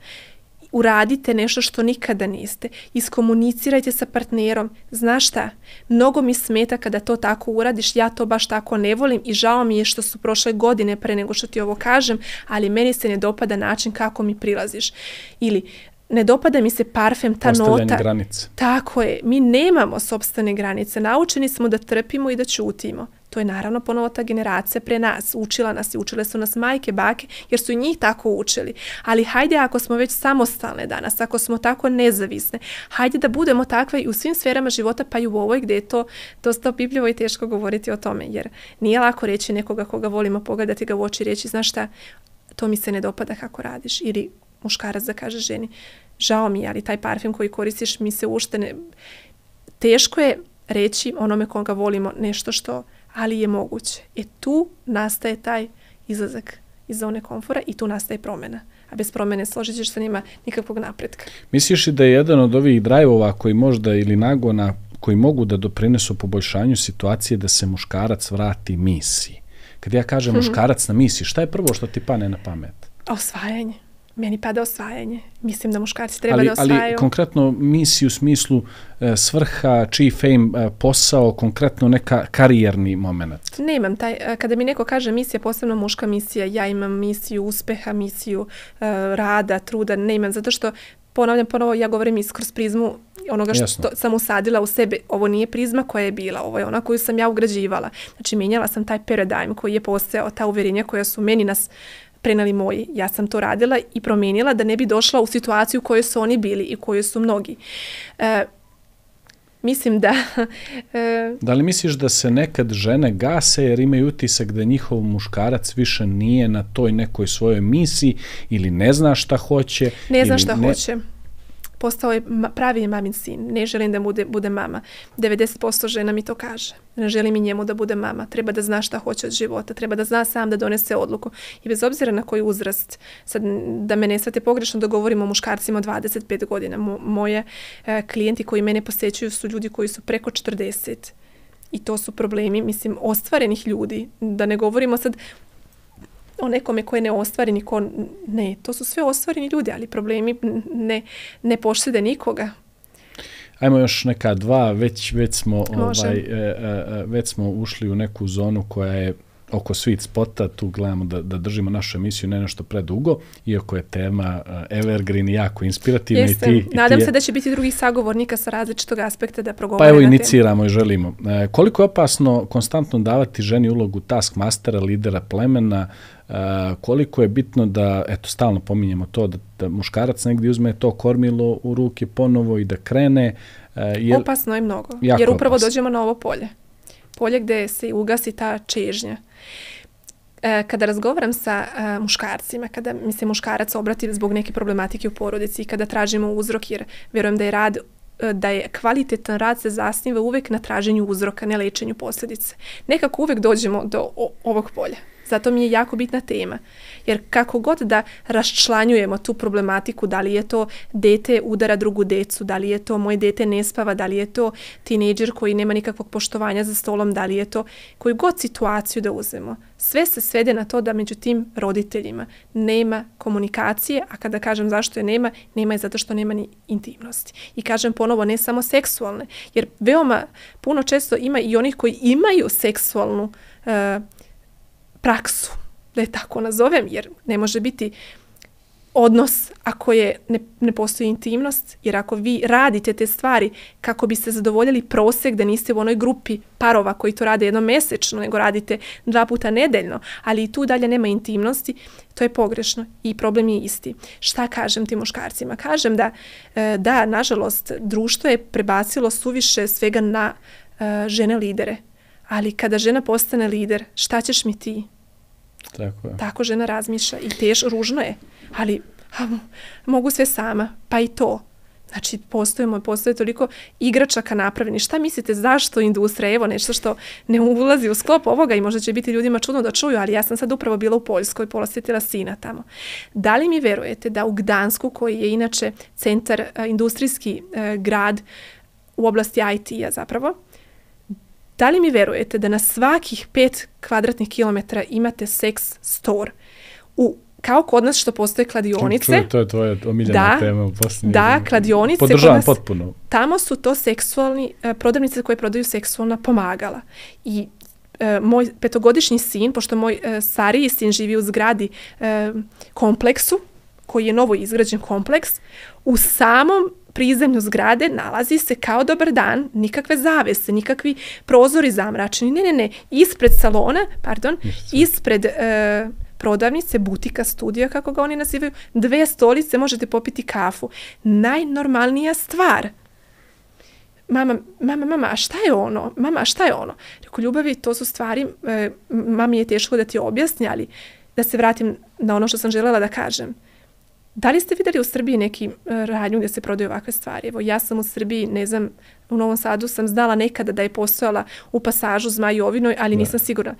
uradite nešto što nikada niste. Iskomunicirajte sa partnerom. Znaš šta? Mnogo mi smeta kada to tako uradiš, ja to baš tako ne volim i žao mi je što su prošle godine pre nego što ti ovo kažem, ali meni se ne dopada način kako mi prilaziš. Ili ne dopada mi se parfem, ta nota. granice. Tako je. Mi nemamo sobstvene granice. Naučeni smo da trpimo i da ćutimo. To je naravno ponovo ta generacija pre nas. Učila nas i učile su nas majke, bake, jer su i njih tako učili. Ali hajde ako smo već samostalne danas, ako smo tako nezavisne, hajde da budemo takve i u svim sferama života, pa i u ovoj gdje je to dosta opipljivo i teško govoriti o tome. Jer nije lako reći nekoga koga volimo, pogledati ga u oči i reći, znaš šta, to mi se ne dopada kako radiš. Ili muškarac da kaže ženi, žao mi je, ali taj parfem koji koristiš mi se ušte ne... Teško je reći onome koga volimo nešto što, ali je moguće. E tu nastaje taj izlazak iz zone komfora i tu nastaje promjena. A bez promjene složit ćeš se nima nikakvog napretka. Misliš li da je jedan od ovih drajvova koji možda ili nagona koji mogu da doprinesu poboljšanju situacije da se muškarac vrati misiji? Kad ja Mhm. kažem muškarac na misiji, šta je prvo što ti pane na pamet? Osvajanje. Meni pada osvajanje. Mislim da muškarci treba ali, da osvajaju. ali konkretno misiju u smislu e, svrha, čiji fame, e, posao, konkretno neka karijerni moment. Nemam taj, a, kada mi neko kaže misija, posebno muška misija, ja imam misiju uspeha, misiju rada, truda, nemam, zato što ponavljam ponovo, ja govorim iz kroz prizmu onoga što Jasno. sam usadila u sebe. Ovo nije prizma koja je bila, ovo je ona koju sam ja ugrađivala. Znači, mijenjala sam taj paradigm koji je postojao, ta uverenja koja su meni nas prenali moji. Ja sam to radila i promijenila da ne bi došla u situaciju u kojoj su oni bili i kojoj su mnogi. E, mislim da e, Da li misliš da se nekad žene gase jer imaju utisak da njihov muškarac više nije na toj nekoj svojoj misiji ili ne zna šta hoće? Ne zna šta hoće. Postao je pravi mamin sin. Ne želim da bude, bude mama. 90% žena mi to kaže. Ne želim i njemu da bude mama. Treba da zna šta hoće od života. Treba da zna sam da donese odluku. I bez obzira na koji uzrast, sad da me ne svate pogrešno da govorimo o muškarcima od 25 godina. Mo, moje e, klijenti koji mene posećuju su ljudi koji su preko 40. I to su problemi, mislim, ostvarenih ljudi. Da ne govorimo sad o nekome koje ne ostvari niko, ne, to su sve ostvareni ljudi, ali problemi ne, ne poštede nikoga. Ajmo još neka dva, već, već, smo, ovaj, e, e, e, već smo ušli u neku zonu koja je oko sweet spota, tu gledamo da, da držimo našu emisiju ne nešto predugo, iako je tema uh, Evergreen jako inspirativna. Jeste, i ti, nadam i ti je... se da će biti drugih sagovornika sa različitog aspekta da progovore Pa evo iniciramo i želimo. E, koliko je opasno konstantno davati ženi ulogu taskmastera, lidera plemena, e, koliko je bitno da, eto, stalno pominjemo to, da, da muškarac negdje uzme to kormilo u ruke ponovo i da krene. E, jer, opasno je mnogo, jer upravo opasno. dođemo na ovo polje polje gde se ugasi ta čežnja. E, kada razgovaram sa e, muškarcima, kada mi se muškarac obrati zbog neke problematike u porodici, kada tražimo uzrok, jer vjerujem da je rad e, da je kvalitetan rad se zasniva uvek na traženju uzroka, ne lečenju posljedice. Nekako uvek dođemo do ovog polja. Zato mi je jako bitna tema. Jer kako god da raščlanjujemo tu problematiku, da li je to dete udara drugu decu, da li je to moje dete ne spava, da li je to tinejdžer koji nema nikakvog poštovanja za stolom, da li je to koju god situaciju da uzmemo. Sve se svede na to da među tim roditeljima nema komunikacije, a kada kažem zašto je nema, nema je zato što nema ni intimnosti. I kažem ponovo, ne samo seksualne, jer veoma puno često ima i onih koji imaju seksualnu uh, praksu, da je tako nazovem, jer ne može biti odnos ako je ne, ne postoji intimnost, jer ako vi radite te stvari kako biste zadovoljili prosek da niste u onoj grupi parova koji to rade jednom mesečno, nego radite dva puta nedeljno, ali i tu dalje nema intimnosti, to je pogrešno i problem je isti. Šta kažem tim muškarcima? Kažem da, e, da, nažalost, društvo je prebacilo suviše svega na e, žene lidere, ali kada žena postane lider, šta ćeš mi ti? Tako je. Tako žena razmišlja i teš, ružno je, ali ha, mogu sve sama, pa i to. Znači, postojemo, postoje toliko igračaka napravljeni. Šta mislite, zašto industrija? Evo nešto što ne ulazi u sklop ovoga i možda će biti ljudima čudno da čuju, ali ja sam sad upravo bila u Poljskoj, polasjetila sina tamo. Da li mi verujete da u Gdansku, koji je inače centar, industrijski grad u oblasti IT-a zapravo, Da li mi verujete da na svakih 5 kvadratnih kilometara imate sex store? U kao kod nas što postoje kladionice. Čuj, to je tvoja omiljena da, tema u posljednje. Da, kladionice. Podržavam nas, potpuno. Tamo su to seksualni, uh, prodavnice koje prodaju seksualna pomagala. I uh, moj petogodišnji sin, pošto moj uh, stariji sin živi u zgradi uh, kompleksu, koji je novo izgrađen kompleks, u samom prizemlju zgrade nalazi se kao dobar dan, nikakve zavese, nikakvi prozori zamračeni. Ne, ne, ne, ispred salona, pardon, ispred e, prodavnice, butika, studija, kako ga oni nazivaju, dve stolice, možete popiti kafu. Najnormalnija stvar. Mama, mama, mama, a šta je ono? Mama, a šta je ono? Rekao, ljubavi, to su stvari, e, mami je teško da ti objasni, ali da se vratim na ono što sam želela da kažem. Da li ste videli u Srbiji neki uh, radnju gdje se prodaju ovakve stvari? Evo, ja sam u Srbiji, ne znam, u Novom Sadu sam znala nekada da je postojala u pasažu Zmajovinoj, ali nisam da. sigurna.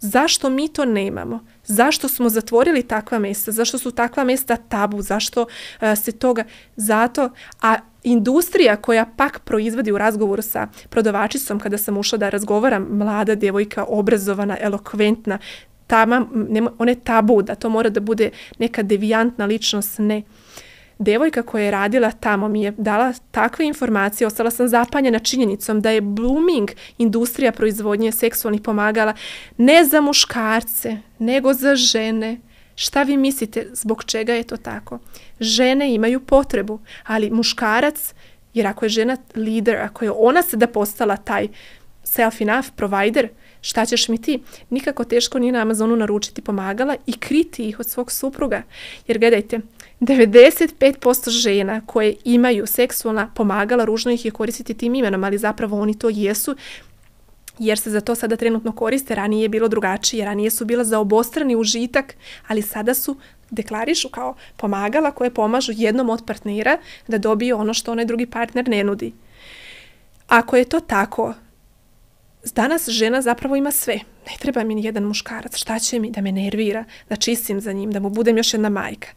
Zašto mi to nemamo? Zašto smo zatvorili takva mesta? Zašto su takva mesta tabu? Zašto uh, se toga... Zato, a industrija koja pak proizvodi u razgovoru sa prodavačicom kada sam ušla da razgovaram, mlada djevojka, obrazovana, elokventna, tama, nema, one tabu, da to mora da bude neka devijantna ličnost, ne. Devojka koja je radila tamo mi je dala takve informacije, ostala sam zapanjena činjenicom da je blooming industrija proizvodnje seksualnih pomagala ne za muškarce, nego za žene. Šta vi mislite, zbog čega je to tako? Žene imaju potrebu, ali muškarac, jer ako je žena lider, ako je ona se da postala taj self-enough provider, šta ćeš mi ti? Nikako teško nije na Amazonu naručiti pomagala i kriti ih od svog supruga. Jer gledajte, 95% žena koje imaju seksualna pomagala, ružno ih je koristiti tim imenom, ali zapravo oni to jesu jer se za to sada trenutno koriste. Ranije je bilo drugačije, ranije su bila za obostrani užitak, ali sada su deklarišu kao pomagala koje pomažu jednom od partnera da dobije ono što onaj drugi partner ne nudi. Ako je to tako, danas žena zapravo ima sve. Ne treba mi ni jedan muškarac. Šta će mi da me nervira, da čistim za njim, da mu budem još jedna majka.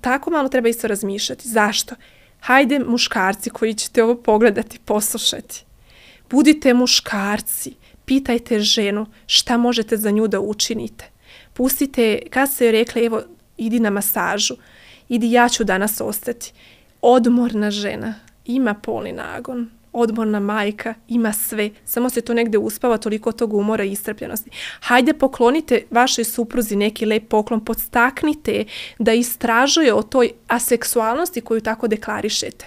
Tako malo treba isto razmišljati. Zašto? Hajde muškarci koji ćete ovo pogledati, poslušati. Budite muškarci. Pitajte ženu šta možete za nju da učinite. Pustite, kad ste joj rekli, evo, idi na masažu, idi ja ću danas ostati. Odmorna žena ima polni nagon, odmorna majka, ima sve, samo se to negde uspava toliko tog umora i istrpljenosti. Hajde poklonite vašoj supruzi neki lep poklon, podstaknite da istražuje o toj aseksualnosti koju tako deklarišete.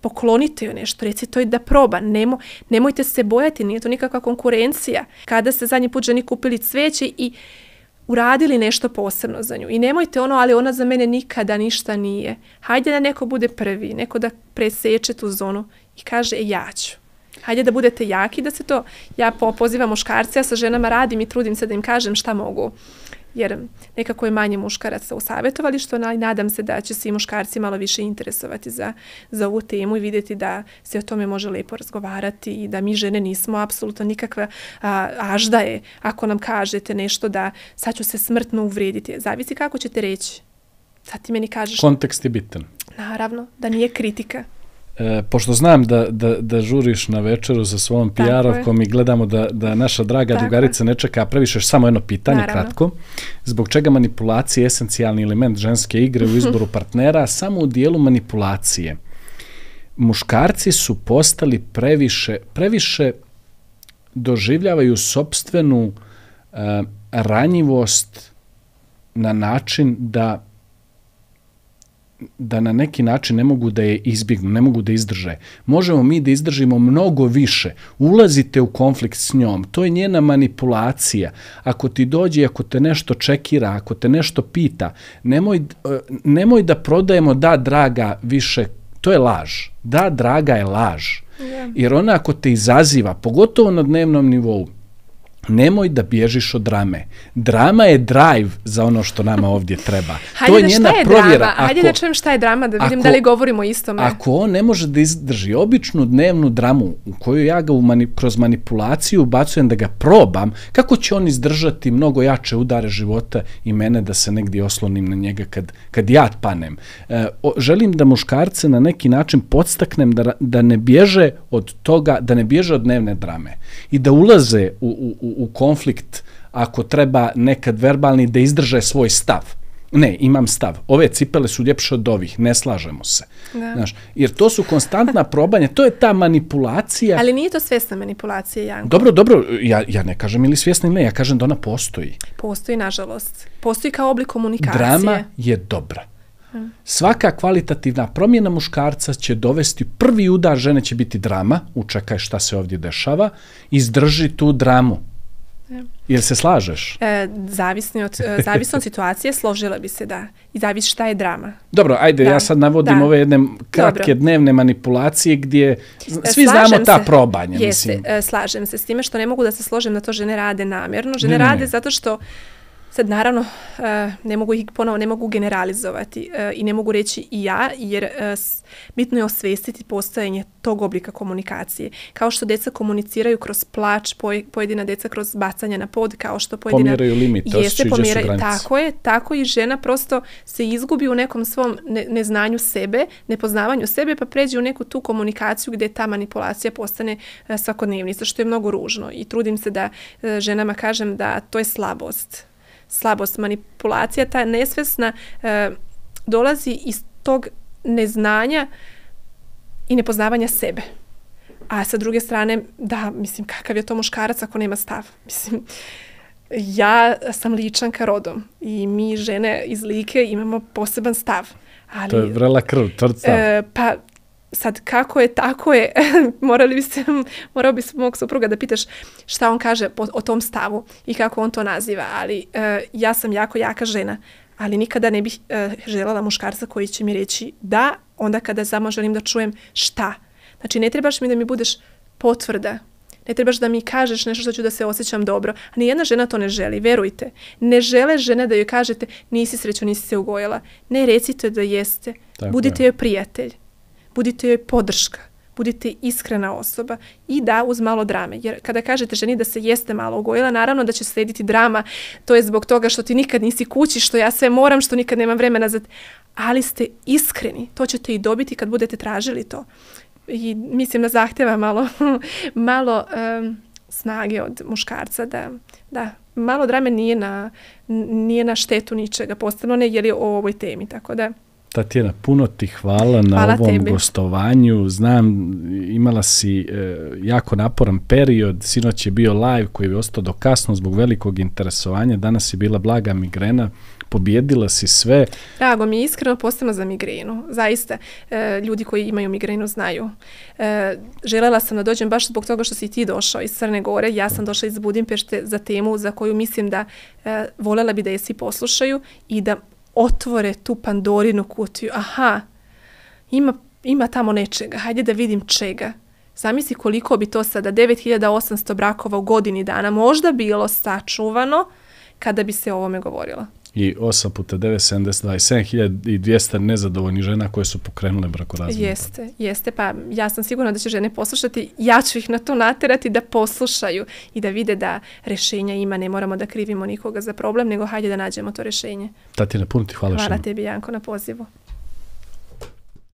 Poklonite joj nešto, recite joj da proba, Nemo, nemojte se bojati, nije to nikakva konkurencija. Kada ste zadnji put ženi kupili cveće i uradili nešto posebno za nju. I nemojte ono, ali ona za mene nikada ništa nije. Hajde da neko bude prvi, neko da preseče tu zonu i kaže, e, ja ću. Hajde da budete jaki, da se to, ja pozivam muškarce, ja sa ženama radim i trudim se da im kažem šta mogu. Jer nekako je manje muškaraca u savjetovalištu, ali nadam se da će se i muškarci malo više interesovati za, za ovu temu i vidjeti da se o tome može lepo razgovarati i da mi žene nismo apsolutno nikakva a, ako nam kažete nešto da sad ću se smrtno uvrediti. Zavisi kako ćete reći. Sad ti meni kažeš... Kontekst je bitan. Naravno, da nije kritika. E, pošto znam da, da, da žuriš na večeru sa svom PR-ovkom i gledamo da, da naša draga Tako drugarica ne čeka, previše samo jedno pitanje Naravno. kratko. Zbog čega manipulacija je esencijalni element ženske igre u izboru partnera, samo u dijelu manipulacije. Muškarci su postali previše, previše doživljavaju sobstvenu uh, ranjivost na način da da na neki način ne mogu da je izbignu, ne mogu da izdrže. Možemo mi da izdržimo mnogo više. Ulazite u konflikt s njom. To je njena manipulacija. Ako ti dođe, ako te nešto čekira, ako te nešto pita, nemoj, eh, nemoj da prodajemo da, draga, više. To je laž. Da, draga je laž. Jer ona ako te izaziva, pogotovo na dnevnom nivou, nemoj da bježiš od drame. Drama je drive za ono što nama ovdje treba. Hajde to je njena je provjera. Drama? Hajde ako, da čujem šta je drama, da vidim ako, da li govorimo istome. Ako on ne može da izdrži običnu dnevnu dramu u koju ja ga mani, kroz manipulaciju bacujem da ga probam, kako će on izdržati mnogo jače udare života i mene da se negdje oslonim na njega kad, kad ja panem. E, o, želim da muškarce na neki način podstaknem da, da ne bježe od toga, da ne bježe od dnevne drame i da ulaze u, u, u konflikt ako treba nekad verbalni da izdrže svoj stav. Ne, imam stav. Ove cipele su ljepše od ovih, ne slažemo se. Da. Znaš, jer to su konstantna probanja, to je ta manipulacija. Ali nije to svjesna manipulacija, Janko. Dobro, dobro, ja, ja ne kažem ili svjesna ili ne, ja kažem da ona postoji. Postoji, nažalost. Postoji kao oblik komunikacije. Drama je dobra. Svaka kvalitativna promjena muškarca će dovesti prvi udar žene će biti drama, učekaj šta se ovdje dešava, izdrži tu dramu. Ja. Jel se slažeš? E, zavisno od, e, zavisno od situacije, složila bi se da. I zavisi šta je drama. Dobro, ajde, da. ja sad navodim da. ove jedne kratke Dobro. dnevne manipulacije gdje e, svi slažem znamo ta se, probanja. Jeste, mislim. slažem se s time što ne mogu da se složim na to žene rade namjerno. Žene ne, rade ne. zato što Sad naravno e, ne mogu ih ponovo ne mogu generalizovati e, i ne mogu reći i ja jer e, bitno je osvestiti postojanje tog oblika komunikacije. Kao što deca komuniciraju kroz plač, pojedina deca kroz bacanje na pod, kao što pojedina pomjeraju limite, jeste pomjeraju tako je, tako i žena prosto se izgubi u nekom svom ne, neznanju sebe, nepoznavanju sebe pa pređe u neku tu komunikaciju gdje ta manipulacija postane svakodnevnica što je mnogo ružno. I trudim se da ženama kažem da to je slabost slabost, manipulacija, ta nesvesna e, dolazi iz tog neznanja i nepoznavanja sebe. A sa druge strane, da, mislim, kakav je to muškarac ako nema stav? Mislim, ja sam ličanka rodom i mi žene iz like imamo poseban stav. Ali, to je vrela krv, tvrd stav. E, pa sad kako je, tako je, morali bi se, morao bi mog supruga da pitaš šta on kaže po, o tom stavu i kako on to naziva, ali uh, ja sam jako jaka žena, ali nikada ne bih uh, želala muškarca koji će mi reći da, onda kada samo želim da čujem šta. Znači ne trebaš mi da mi budeš potvrda, ne trebaš da mi kažeš nešto što ću da se osjećam dobro. A nijedna žena to ne želi, verujte. Ne žele žene da joj kažete nisi srećo, nisi se ugojila. Ne recite da jeste. Tako Budite je. joj prijatelj budite joj podrška, budite iskrena osoba i da uz malo drame. Jer kada kažete ženi da se jeste malo ugojila, naravno da će slediti drama, to je zbog toga što ti nikad nisi kući, što ja sve moram, što nikad nemam vremena za... Ali ste iskreni, to ćete i dobiti kad budete tražili to. I mislim da zahtjeva malo, malo um, snage od muškarca da, da malo drame nije na, nije na štetu ničega, posebno ne je o ovoj temi, tako da... Tatjana, puno ti hvala na Hvala ovom tebi. gostovanju. Znam, imala si e, jako naporan period, sinoć je bio live koji je ostao do kasno zbog velikog interesovanja, danas je bila blaga migrena, pobjedila si sve. Drago mi je iskreno, posebno za migrenu. Zaista, e, ljudi koji imaju migrenu znaju. E, želela sam da dođem baš zbog toga što si ti došao iz Crne Gore. Ja sam došla iz Budimpešte za temu za koju mislim da e, volela bi da je svi poslušaju i da otvore tu Pandorinu kutiju. Aha, ima, ima tamo nečega, hajde da vidim čega. Zamisli koliko bi to sada 9800 brakova u godini dana možda bilo sačuvano kada bi se o ovome govorilo. I 8 puta 9, 72, 7200 nezadovoljnih žena koje su pokrenule brakorazvod. Jeste, jeste, pa ja sam sigurna da će žene poslušati, ja ću ih na to naterati da poslušaju i da vide da rešenja ima, ne moramo da krivimo nikoga za problem, nego hajde da nađemo to rešenje. Tatjana, puno ti hvala, Hvala hvala tebi, Janko, na pozivu.